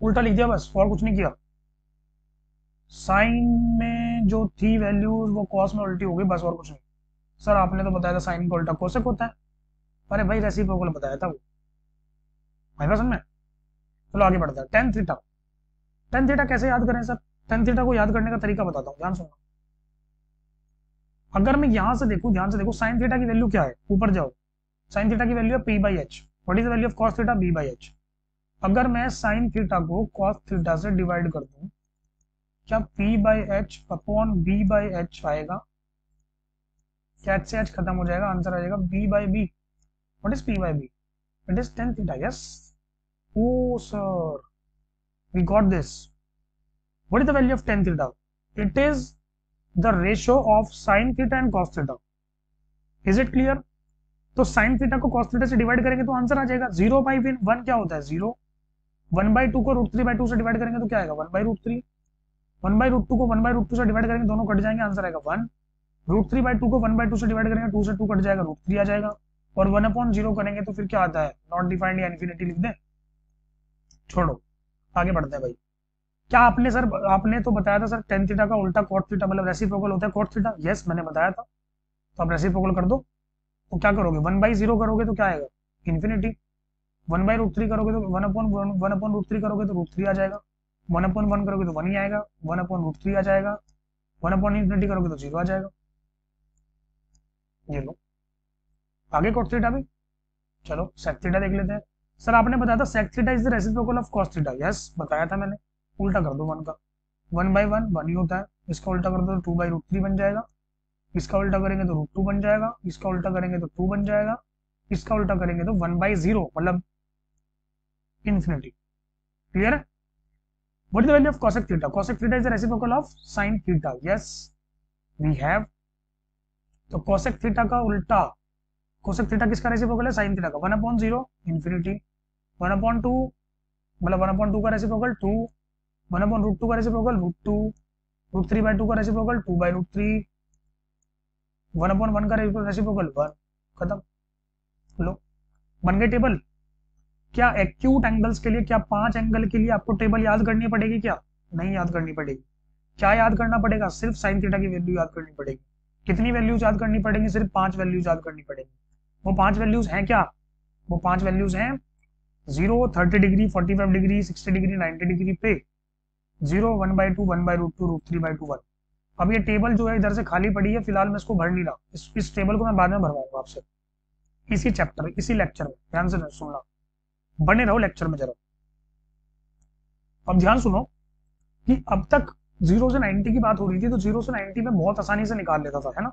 उल्टा लिख दिया बस, और कुछ नहीं किया। साइन में जो थी वैल्यूज़ वो कॉस में उल्टी हो गई, बस और कुछ नहीं। सर, आपने तो बताया था साइन का उल्टा कोसेक होता है। अरे भाई रेसिप्रोकल बताया था वो। भाई समझ में चलो आगे बढ़ता है। टेन थीटा टेन थीटा कैसे याद करें, सर? टेन थीटा को याद करने का तरीका बताता हूँ, ध्यान सुनना अगर मैं यहाँ से देखूँ, ध्यान से देखो साइन थीटा की वैल्यू क्या है? ऊपर जाओ। साइन थीटा की वैल्यू है P by H what is the value of cos theta B by H अगर मैं साइन थीटा को कॉस थीटा से डिवाइड कर दूँ, क्या P by H upon B by H आएगा? क्या एच से एच खत्म हो जाएगा? आंसर आ जाएगा B by B what is P by B it is tan theta yes oh sir we got this What is the value of tan theta? It is the ratio of sin theta and cos theta. Is it clear? तो sine theta को cos theta से divide करेंगे तो answer आ जाएगा zero by one क्या होता है? ज़ीरो वन बाई टू को रूट थ्री बाई टू से डिवाइड करेंगे तो क्या आएगा? One by root three one by root two को वन बाई रूट टू से डिवाइड करेंगे दोनों कट जाएँगे आंसर आएगा one root three by two को वन बाई टू से डिवाइड करेंगे टू से टू कट जाएगा रूट थ्री आ जाएगा. और वन अपॉन ज़ीरो करेंगे तो फिर क्या आता है? नॉट डिफाइंड या इन्फिनिटी लिख दें? छोड़ो, आगे बढ़ते हैं भाई। क्या आपने सर, आपने तो बताया था सर टेन थीटा का उल्टा कॉट थीटा मतलब रेसिप्रोकल होता है कॉट थीटा यस मैंने बताया था। तो आप रेसिप्रोकल कर दो। तो क्या करोगे? वन बाई ज़ीरो करोगे तो क्या आएगा? Infinity one by root three करोगे तो one upon one upon root three करोगे तो रूट थ्री आ जाएगा। वन अपॉन वन करोगे तो वन ही आएगा। वन अपॉन रूट थ्री आ जाएगा। वन अपॉन इन्फिनिटी करोगे तो ज़ीरो आ जाएगा। ये लो। आगे कॉट थीटा भी। चलो सेक थीटा देख लेते हैं। सर, आपने बताया था sec theta is the reciprocal of cos theta yes बताया था मैंने। उल्टा कर दो वन का। वन बाई वन वन ही होता है। इसका उल्टा कर दो टू बाई रूट थ्री बन जाएगा। इसका उल्टा करेंगे तो रूट टू बन जाएगा। इसका उल्टा करेंगे तो टू बन जाएगा। इसका उल्टा करेंगे तो वन बाई ज़ीरो मतलब इन्फिनिटी क्लियर है what is the value of cosec theta? Cosec theta is the reciprocal of sin theta yes, we तो cosec theta का उल्टा, cosec theta किसका रेसिप्रोकल है? Sin theta का। One upon zero infinity one upon two मतलब one upon two का reciprocal two one upon root two का reciprocal, root two, root three by two का reciprocal, two by root three. One upon one का reciprocal, one. खत्म। लो। बन गए table. क्या एक्यूट एंगल्स के लिए, क्या पाँच एंगल के लिए आपको टेबल याद करनी पड़ेगी क्या? नहीं याद करनी पड़ेगी। क्या याद करना पड़ेगा? सिर्फ़ साइन थीटा की वैल्यू याद करनी पड़ेगी। कितनी वैल्यूज़ याद करनी पड़ेगी? सिर्फ़ पाँच वैल्यूज़ याद करनी पड़ेगी। वो पाँच वैल्यूज़ हैं क्या? वो पाँच वैल्यूज़ हैं। Zero thirty degree forty five degree sixty degree ninety degree पे। Zero one by two one by root two root three by two one. अब ये टेबल जो है इधर से खाली पड़ी है फ़िलहाल मैं इसको भर नहीं रहा। इस, इस टेबल को मैं बाद में भरवाऊँगा आपसे। इसी चैप्टर इसी लेक्चर में। ध्यान से सुनना बने रहो लेक्चर में जरा। अब ध्यान सुनो कि अब तक ज़ीरो से नाइनटी की बात हो रही थी तो ज़ीरो से नाइनटी में बहुत आसानी से निकाल लेता था है ना?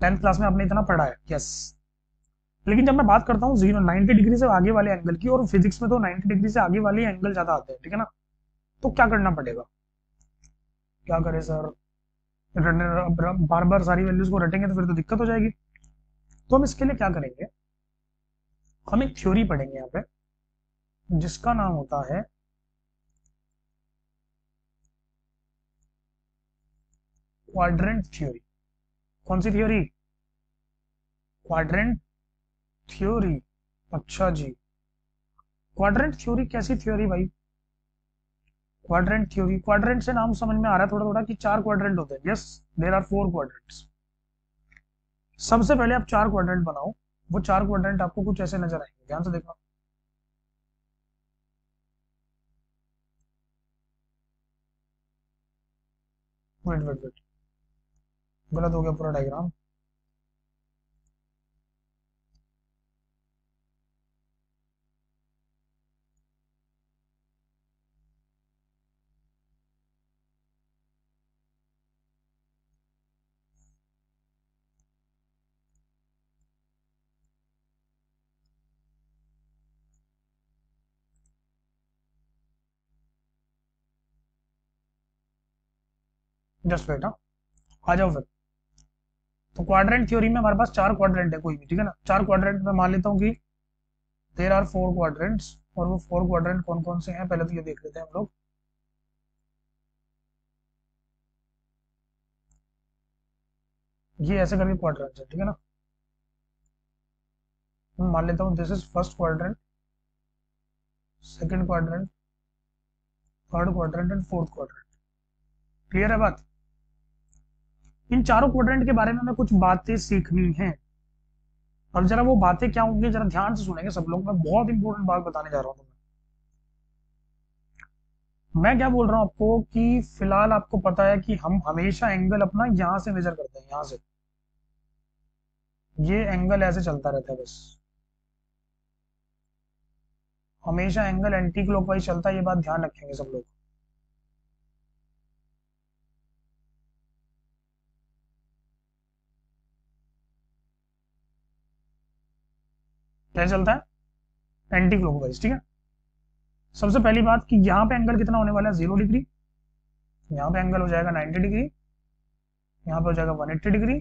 टेंथ क्लास में आपने इतना पढ़ा है यस लेकिन जब मैं बात करता हूँ ज़ीरो नाइनटी डिग्री से आगे वाले एंगल की और फिजिक्स में तो नाइनटी डिग्री से आगे वाले एंगल ज़्यादा आते हैं ठीक है ना? तो क्या करना पड़ेगा? क्या करे सर? बार बार सारी वैल्यूज़ को रटेंगे तो फिर तो दिक्कत हो जाएगी। तो हम इसके लिए क्या करेंगे? हम एक थ्योरी पढ़ेंगे यहाँ पे, जिसका नाम होता है क्वाड्रेंट थ्योरी कौन सी थ्योरी क्वाड्रेंट थ्योरी अच्छा जी। क्वाड्रेंट थ्योरी कैसी थ्योरी भाई? क्वाड्रेंट थ्योरी क्वाड्रेंट से नाम समझ में आ रहा है थोड़ा थोड़ा कि चार क्वाड्रेंट होते हैं। Yes there are four quadrants सबसे पहले आप चार क्वाड्रेंट बनाओ। वो चार क्वाड्रेंट आपको कुछ ऐसे नज़र आएँगे। ध्यान से देखना वेट वेट वेट गलत हो गया पूरा डायग्राम जस्ट वेट हाँ। आ जाओ फिर। तो क्वाड्रेंट थ्योरी में हमारे पास चार क्वाड्रेंट है, कोई भी, ठीक है ना? चार क्वाड्रेंट में मान लेता हूँ कि देर आर फोर क्वाड्रेंट्स और वो फोर क्वाड्रेंट कौन कौन से हैं? पहले तो ये देख लेते हैं हम लोग। ये ऐसे करके क्वाड्रेंट है, ठीक है ना? मान लेता हूँ this is first quadrant second quadrant third quadrant and fourth quadrant clear है बात? इन चारों क्वाड्रेंट के बारे में हमें कुछ बातें सीखनी है। अब जरा वो बातें क्या होंगी, जरा ध्यान से सुनेंगे सब लोग। मैं बहुत इंपॉर्टेंट बात बताने जा रहा हूँ। तुम्हें मैं क्या बोल रहा हूँ आपको कि फ़िलहाल आपको पता है कि हम हमेशा एंगल अपना यहाँ से मेजर करते हैं, यहाँ से। ये एंगल ऐसे चलता रहता है बस। हमेशा एंगल एंटी क्लॉकवाइज चलता है, ये बात ध्यान रखेंगे सब लोग। क्या चलता है। एंटी क्लॉकवाइज ठीक है? सबसे पहली बात कि यहाँ पे एंगल कितना होने वाला है? ज़ीरो डिग्री यहाँ पे एंगल हो जाएगा नाइन्टी डिग्री यहाँ पे हो जाएगा वन एट्टी डिग्री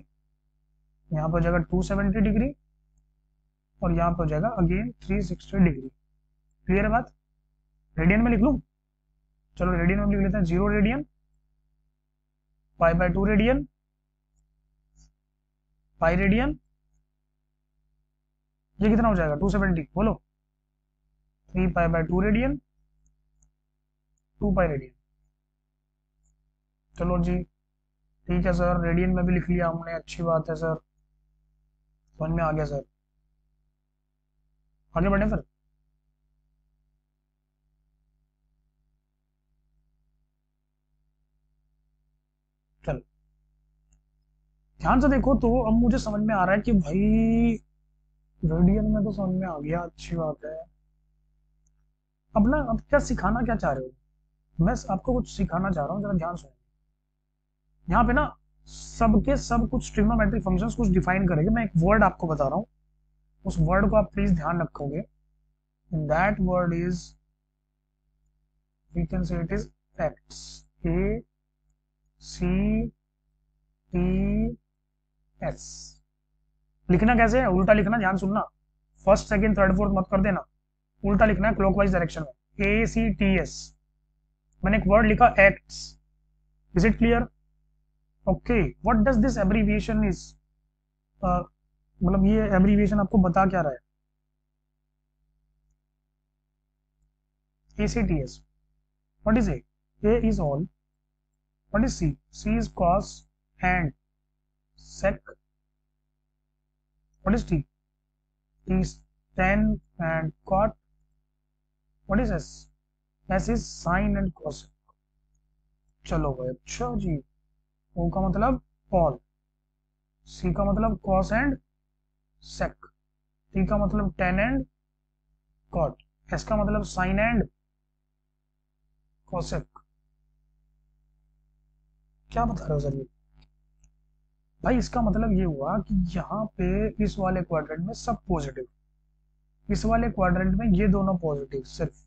यहाँ पे हो जाएगा टू सेवेंटी डिग्री और यहाँ पे हो जाएगा again three sixty degree clear है बात? रेडियन में लिख लू? चलो रेडियन में लिख लेते हैं। Zero radian pi by two radian pi radian ये कितना हो जाएगा? टू सेवेंटी बोलो। Three pi by two radian two pi radian चलो जी, ठीक है सर रेडियन में भी लिख लिया हमने। अच्छी बात है सर समझ में आ गया सर आगे बढ़े फिर। चल। ध्यान से देखो तो अब मुझे समझ में आ रहा है कि भाई रेडियन में तो समझ में आ गया, अच्छी बात है। अब ना अब क्या सिखाना क्या चाह रहे हो? मैं आपको कुछ सिखाना चाह रहा हूँ, जरा ध्यान सुनो यहाँ पे ना, सबके सब कुछ ट्रिग्नोमेट्रिक फ़ंक्शंस कुछ डिफाइन करेंगे। मैं एक वर्ड आपको बता रहा हूँ। उस वर्ड को आप प्लीज़ ध्यान रखोगे। That word is we can say it is acts A C T S लिखना कैसे है उल्टा लिखना, ध्यान सुनना फ़र्स्ट सेकंड थर्ड फोर्थ मत कर देना उल्टा लिखना है क्लॉकवाइज डायरेक्शन में ए सी टी एस मैंने एक वर्ड लिखा acts is it clear okay what does this abbreviation is मतलब ये एब्रीविएशन आपको बता क्या रहा है ACTS. What is A? A is all. What is C? C is cos and sec. What is T? T is tan and cot. What is S? S is sin and cosec. चलो भाई अच्छा जी O का मतलब all. C का मतलब cos and sec. T का मतलब tan and cot. S का मतलब sin and कौशिक क्या बता रहे हो सर ये भाई, इसका मतलब ये हुआ कि यहाँ पे इस वाले क्वाड्रेंट में सब पॉजिटिव इस वाले क्वाड्रेंट में ये दोनों पॉजिटिव सिर्फ़।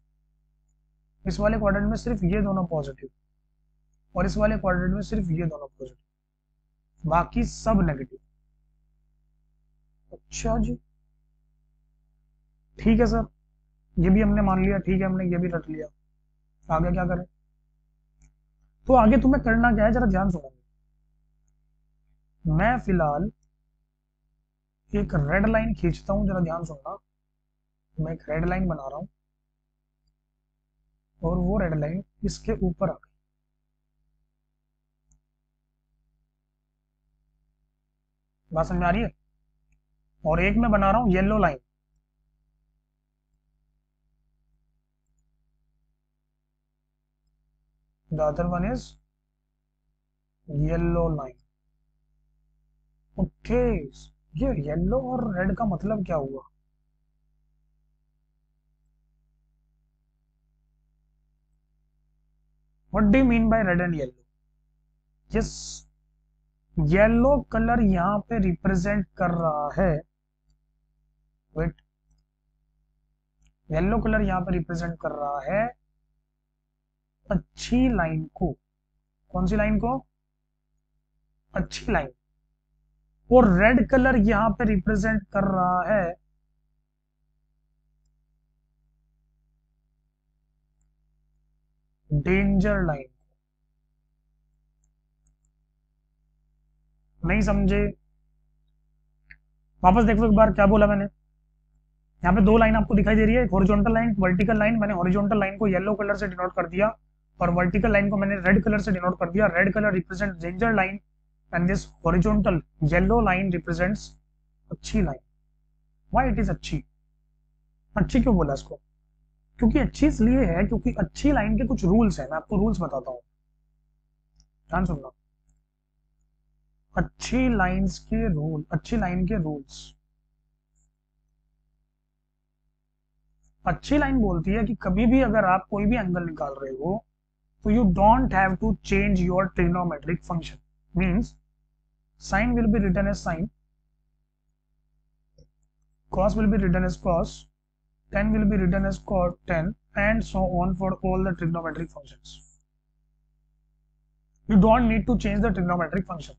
इस वाले क्वाड्रेंट में सिर्फ़ ये दोनों पॉजिटिव और इस वाले क्वाड्रेंट में सिर्फ़ ये दोनों पॉजिटिव बाकी सब नेगेटिव अच्छा जी। ठीक है सर। ये भी हमने मान लिया, ठीक है हमने, ये भी रट लिया। आगे क्या करें? तो आगे तुम्हें करना क्या है? जरा ध्यान सुनो। मैं फ़िलहाल एक रेड लाइन खींचता हूँ, जरा ध्यान सुनना। मैं एक रेड लाइन बना रहा हूँ, और वो रेड लाइन इसके ऊपर आ गई। बात समझ आ रही है? और एक मैं बना रहा हूँ yellow line other one is yellow line okay ये येलो और रेड का मतलब क्या हुआ? What do mean by red and yellow yes yellow colour यहाँ पे रिप्रेजेंट कर रहा है। वेट येलो कलर यहाँ पे रिप्रेजेंट कर रहा है। अच्छी लाइन को, कौन सी लाइन को? अच्छी लाइन और रेड कलर यहाँ पे रिप्रेजेंट कर रहा है। डेंजर लाइन नहीं समझे। वापस देखो एक बार, क्या बोला मैंने? यहाँ पे दो लाइन आपको दिखाई दे रही है, एक हॉरिजॉन्टल लाइन वर्टिकल लाइन मैंने हॉरिजॉन्टल लाइन को येलो कलर से डिनोट कर दिया और वर्टिकल लाइन को मैंने रेड कलर से डिनोट कर दिया। Red colour represent danger line and this horizontal yellow line represents अच्छी लाइन व्हाई इट इज़ अच्छी अच्छी क्यों बोला इसको? क्योंकि अच्छी इसलिए है क्योंकि अच्छी लाइन के कुछ रूल्स हैं। मैं आपको रूल्स बताता हूँ। ध्यान सुनना। अच्छी लाइंस के रूल अच्छी लाइन के रूल्स अच्छी लाइन बोलती है कि कभी भी अगर आप कोई भी एंगल निकाल रहे हो तो you don't have to change your trigonometric function Means sine will be written as sine, cos will be written as cos, tan will be written as cot tan, and so on for all the trigonometric functions. You don't need to change the trigonometric function.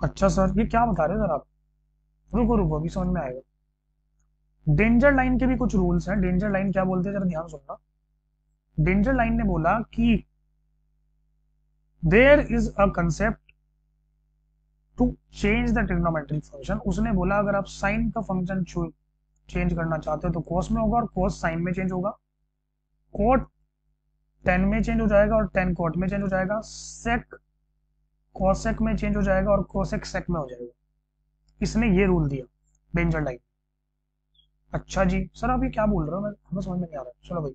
अच्छा sir ये क्या बता रहे हो sir आप रुको रुको अभी समझ में आएगा डेंजर लाइन के भी कुछ रूल्स हैं डेंजर लाइन क्या बोलते हैं जरा ध्यान सुनना डेंजर लाइन ने बोला कि there is a concept to change the trigonometric function उसने बोला, अगर आप साइन का फ़ंक्शन चेंज करना चाहते हो तो कोस में होगा और कोस साइन में चेंज होगा। कोट टेन में चेंज हो जाएगा और टेन कोट में चेंज हो जाएगा। सेक कोसेक में चेंज हो जाएगा और कोसेक सेक में हो जाएगा। इसने ये रूल दिया डेंजर लाइन अच्छा जी, सर आप ये क्या बोल रहे हो? मैं, हमें समझ में नहीं आ रहा। चलो भाई।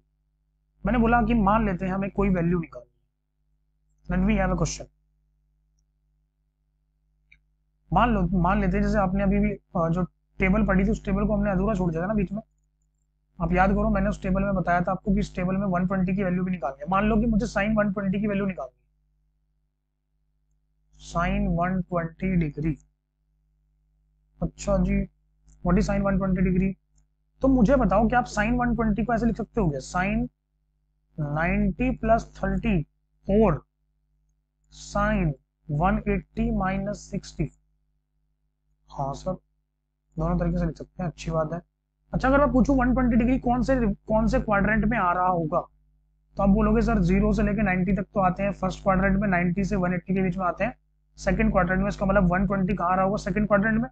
मैंने बोला कि मान लेते हैं, हमें कोई वैल्यू निकालनी अ क्वेश्चन मान लो, मान लेते जैसे आपने अभी भी जो टेबल पढ़ी थी, उस टेबल को हमने अधूरा छोड़ दिया था ना बीच में। आप याद करो, मैंने उस टेबल में बताया था आपको कि इस टेबल में 120 की वैल्यू भी निकालनी है। मान लो कि मुझे साइन 120 की वैल्यू निकालनी है। Sine 120 degree. अच्छा जी व्हाट इज़ साइन 120 डिग्री? तो मुझे बताओ कि आप साइन 120 को ऐसे लिख सकते हो साइन 90 प्लस थर्टी और साइन 180 माइनस सिक्सटी। हाँ सर। दोनों तरीके से लिख सकते हैं अच्छी बात है। अच्छा अगर मैं पूछूँ 120 डिग्री कौन से कौन से क्वाड्रेंट में आ रहा होगा तो आप बोलोगे सर ज़ीरो से लेके 90 तक तो आते हैं। फ़र्स्ट क्वाड्रेंट में 90 से 180 के बीच में आते हैं। सेकंड क्वाड्रेंट में इसका मतलब 120 ट्वेंटी कहाँ रहा होगा? सेकंड क्वाड्रेंट में?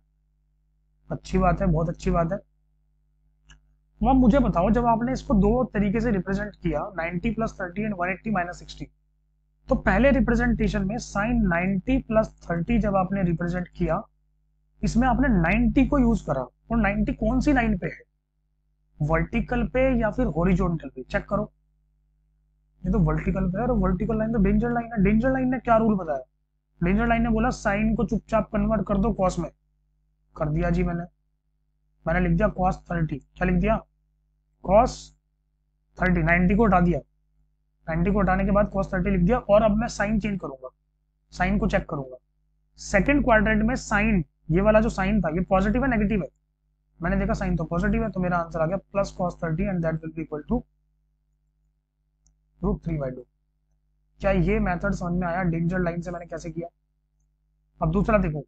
अच्छी बात है बहुत अच्छी बात है। तो अब मुझे बताओ जब आपने इसको दो तरीके से रिप्रेजेंट किया 90 plus thirty and 180 minus sixty तो पहले रिप्रेजेंटेशन में साइन 90 प्लस थर्टी जब आपने रिप्रेजेंट किया इसमें आपने 90 को यूज़ करा। और 90 कौन सी लाइन पे है? वर्टिकल पे या फिर हॉरिजॉन्टल पे? चेक करो। ये तो वर्टिकल पे है और वर्टिकल लाइन तो डेंजर लाइन है। डेंजर लाइन ने क्या रूल बताया? डेंजर लाइन ने बोला, साइन को चुपचाप कन्वर्ट कर दो कॉस में। कर दिया जी मैंने। मैंने लिख दिया कॉस थर्टी। क्या लिख दिया? Cos thirty. नाइनटी को हटा दिया। नाइनटी को हटाने के बाद कॉस थर्टी लिख दिया और अब मैं साइन चेंज करूँगा। साइन को चेक करूँगा। सेकेंड क्वाड्रेंट में साइन ये वाला जो साइन था, ये पॉजिटिव है नेगेटिव है? मैंने देखा साइन तो पॉजिटिव है तो मेरा आंसर आ गया plus cos thirty and that will be equal to root three by two क्या ये मेथड समझ में आया? डेंजर लाइन से मैंने कैसे किया? अब दूसरा देखो।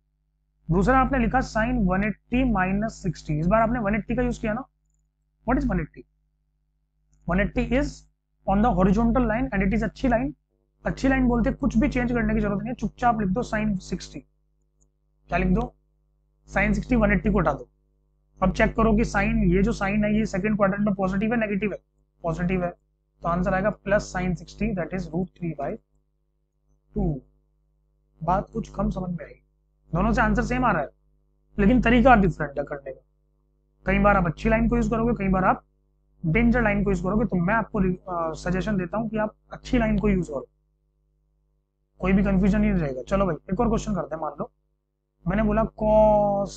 दूसरा आपने लिखा साइन 180 एट्टी माइनस सिक्सटी इस बार आपने 180 का यूज़ किया ना? What is 180 180 is on the horizontal line and it is अच्छी लाइन अच्छी लाइन बोलते कुछ भी चेंज करने की ज़रूरत नहीं है, चुपचाप लिख दो साइन 60 क्या लिख दो? साइन 60 180 को उठा दो। अब चेक करो कि साइन, ये जो साइन है, ये सेकंड क्वाड्रेंट में पॉजिटिव है नेगेटिव है? पॉजिटिव है। तो आंसर आएगा plus sine 60 that is root three by two बात कुछ कम समझ में आई दोनों से आंसर सेम आ रहा है। लेकिन तरीका डिफरेंट है करने का। कई बार आप अच्छी लाइन को यूज़ करोगे, कई बार आप डेंजर लाइन को यूज़ करोगे तो मैं आपको सजेशन देता हूँ कि आप अच्छी लाइन को यूज़ करो। कोई भी कंफ्यूजन नहीं रहेगा चलो भाई, एक और क्वेश्चन करते हैं, मान लो। मैंने बोला कॉस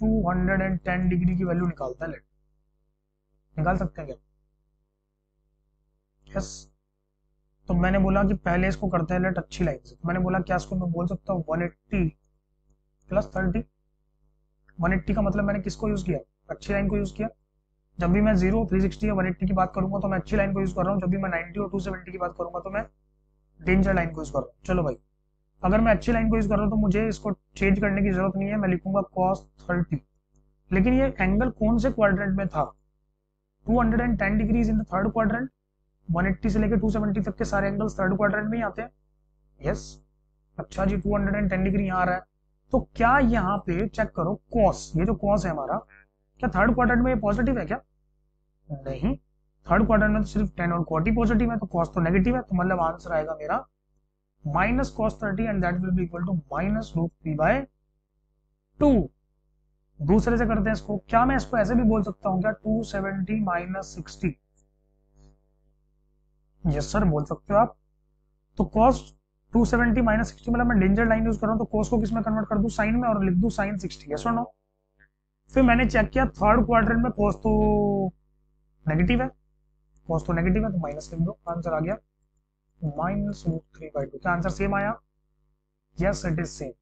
210 डिग्री की वैल्यू निकालता है लेट। निकाल सकते हैं क्या? यस तो मैंने बोला कि पहले इसको करते हैं लेट अच्छी लाइन से। तो मैंने बोला क्या इसको मैं बोल सकता हूँ 180 प्लस थर्टी वन एट्टी का मतलब मैंने किसको यूज़ किया? अच्छी लाइन को यूज़ किया। जब भी मैं ज़ीरो थ्री सिक्सटी या वन एट्टी की बात करूँगा तो मैं अच्छी लाइन को यूज़ कर रहा हूँ। जब भी मैं नाइनटी और टू सेवेंटी की बात करूँगा तो मैं डेंजर लाइन को यूज़ कर रहा हूँ। चलो भाई। अगर मैं अच्छी लाइन को यूज़ कर रहा हूँ तो मुझे इसको चेंज करने की ज़रूरत नहीं है। मैं लिखूँगा कॉस थर्टी लेकिन ये एंगल कौन से क्वाड्रेंट में था? 210 degrees in the third quadrant 180 से लेकर 270 तक के सारे एंगल्स थर्ड क्वाड्रेंट में ही आते हैं। यस अच्छा जी 210 डिग्री यहाँ आ रहा है। तो क्या यहाँ पे चेक करो कॉस ये जो कॉस है हमारा, क्या थर्ड क्वार्टर में पॉजिटिव है क्या? नहीं। थर्ड क्वार्टर में तो सिर्फ़ टेन और क्वार्टी पॉजिटिव है तो कॉस तो नेगेटिव है तो मतलब आंसर आएगा मेरा minus cos thirty and that will be equal to minus root three by two दूसरे से करते हैं इसको। क्या मैं इसको ऐसे भी बोल सकता हूँ क्या? Two seventy minus sixty yes sir बोल सकते हो आप। तो कॉस 270 सेवेंटी माइनस सिक्सटी मतलब मैं डेंजर लाइन यूज़ कर रहा हूँ तो कोस को किसमें कन्वर्ट कर दू? साइन में और लिख दू साइन सिक्सटी यस और नो फिर मैंने चेक किया थर्ड क्वार्टर में कोस तो नेगेटिव है। कोस तो नेगेटिव है तो माइनस लिख दो। आंसर आ गया। Minus root three by two क्या आंसर सेम आया? यस इट इज़ सेम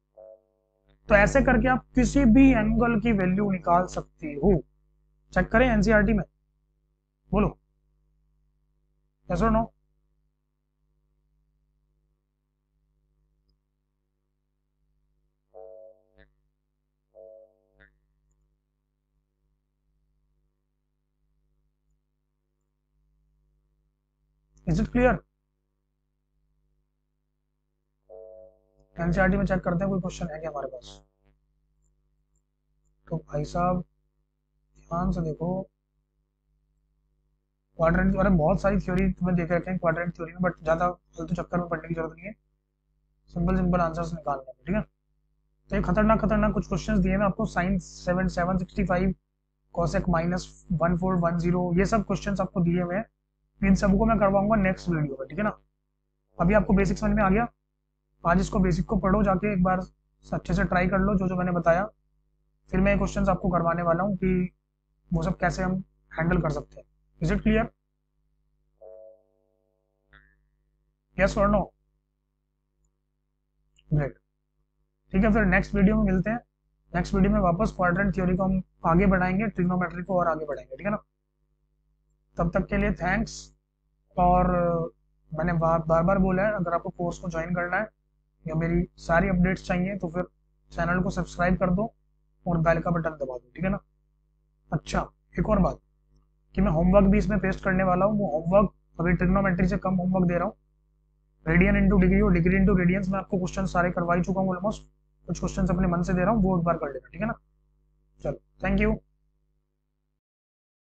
तो ऐसे करके आप किसी भी एंगल की वैल्यू निकाल सकती हो। चेक करें एनसीआरटी में। बोलो। यस और no is it clear NCERT में चेक करते हैं, कोई क्वेश्चन है क्या हमारे पास? तो भाई साहब, ध्यान से देखो। क्वाड्रेंट अरे बहुत सारी थ्योरी तुम्हें देख रखे हैं क्वाड्रेंट थ्योरी में बट ज़्यादा फालतू चक्कर में पढ़ने की ज़रूरत नहीं है। सिंपल सिंपल आंसर्स निकालने हैं ठीक है? तो ये खतरनाक खतरनाक कुछ क्वेश्चंस दिए मैं आपको sine seven seven sixty five cosec minus one four one zero ये सब क्वेश्चंस आपको दिए हुए हैं। इन सबको मैं करवाऊँगा नेक्स्ट वीडियो में, ठीक है ना? अभी आपको बेसिक समझ में आ गया? आज इसको बेसिक को पढ़ो, जाके एक बार अच्छे से ट्राई कर लो, जो जो मैंने बताया। फिर मैं क्वेश्चन आपको करवाने वाला हूँ कि वो सब कैसे हम हैंडल कर सकते हैं। इज़ इट क्लियर यस और नो ग्रेट ठीक है, फिर नेक्स्ट वीडियो में मिलते हैं। नेक्स्ट वीडियो में वापस क्वाड्रेंट थ्योरी को हम आगे बढ़ाएँगे ट्रिग्नोमेट्री को और आगे बढ़ाएँगे, ठीक है ना? तब तक के लिए थैंक्स और मैंने बार बार बोला है, अगर आपको कोर्स को ज्वाइन करना है या मेरी सारी अपडेट्स चाहिए तो फिर चैनल को सब्सक्राइब कर दो और बेल का बटन दबा दो, ठीक है ना? अच्छा एक और बात, कि मैं होमवर्क भी इसमें पेस्ट करने वाला हूँ, वो होमवर्क अभी ट्रिग्नोमेट्री से कम होमवर्क दे रहा हूँ। रेडियन इंटू डिग्री और डिग्री इंटू रेडियंस मैं आपको क्वेश्चन सारे करवा ही चुका हूँ ऑलमोस्ट कुछ क्वेश्चन अपने मन से दे रहा हूँ, वो एक बार कर लेना, ठीक है ना? चलो थैंक यू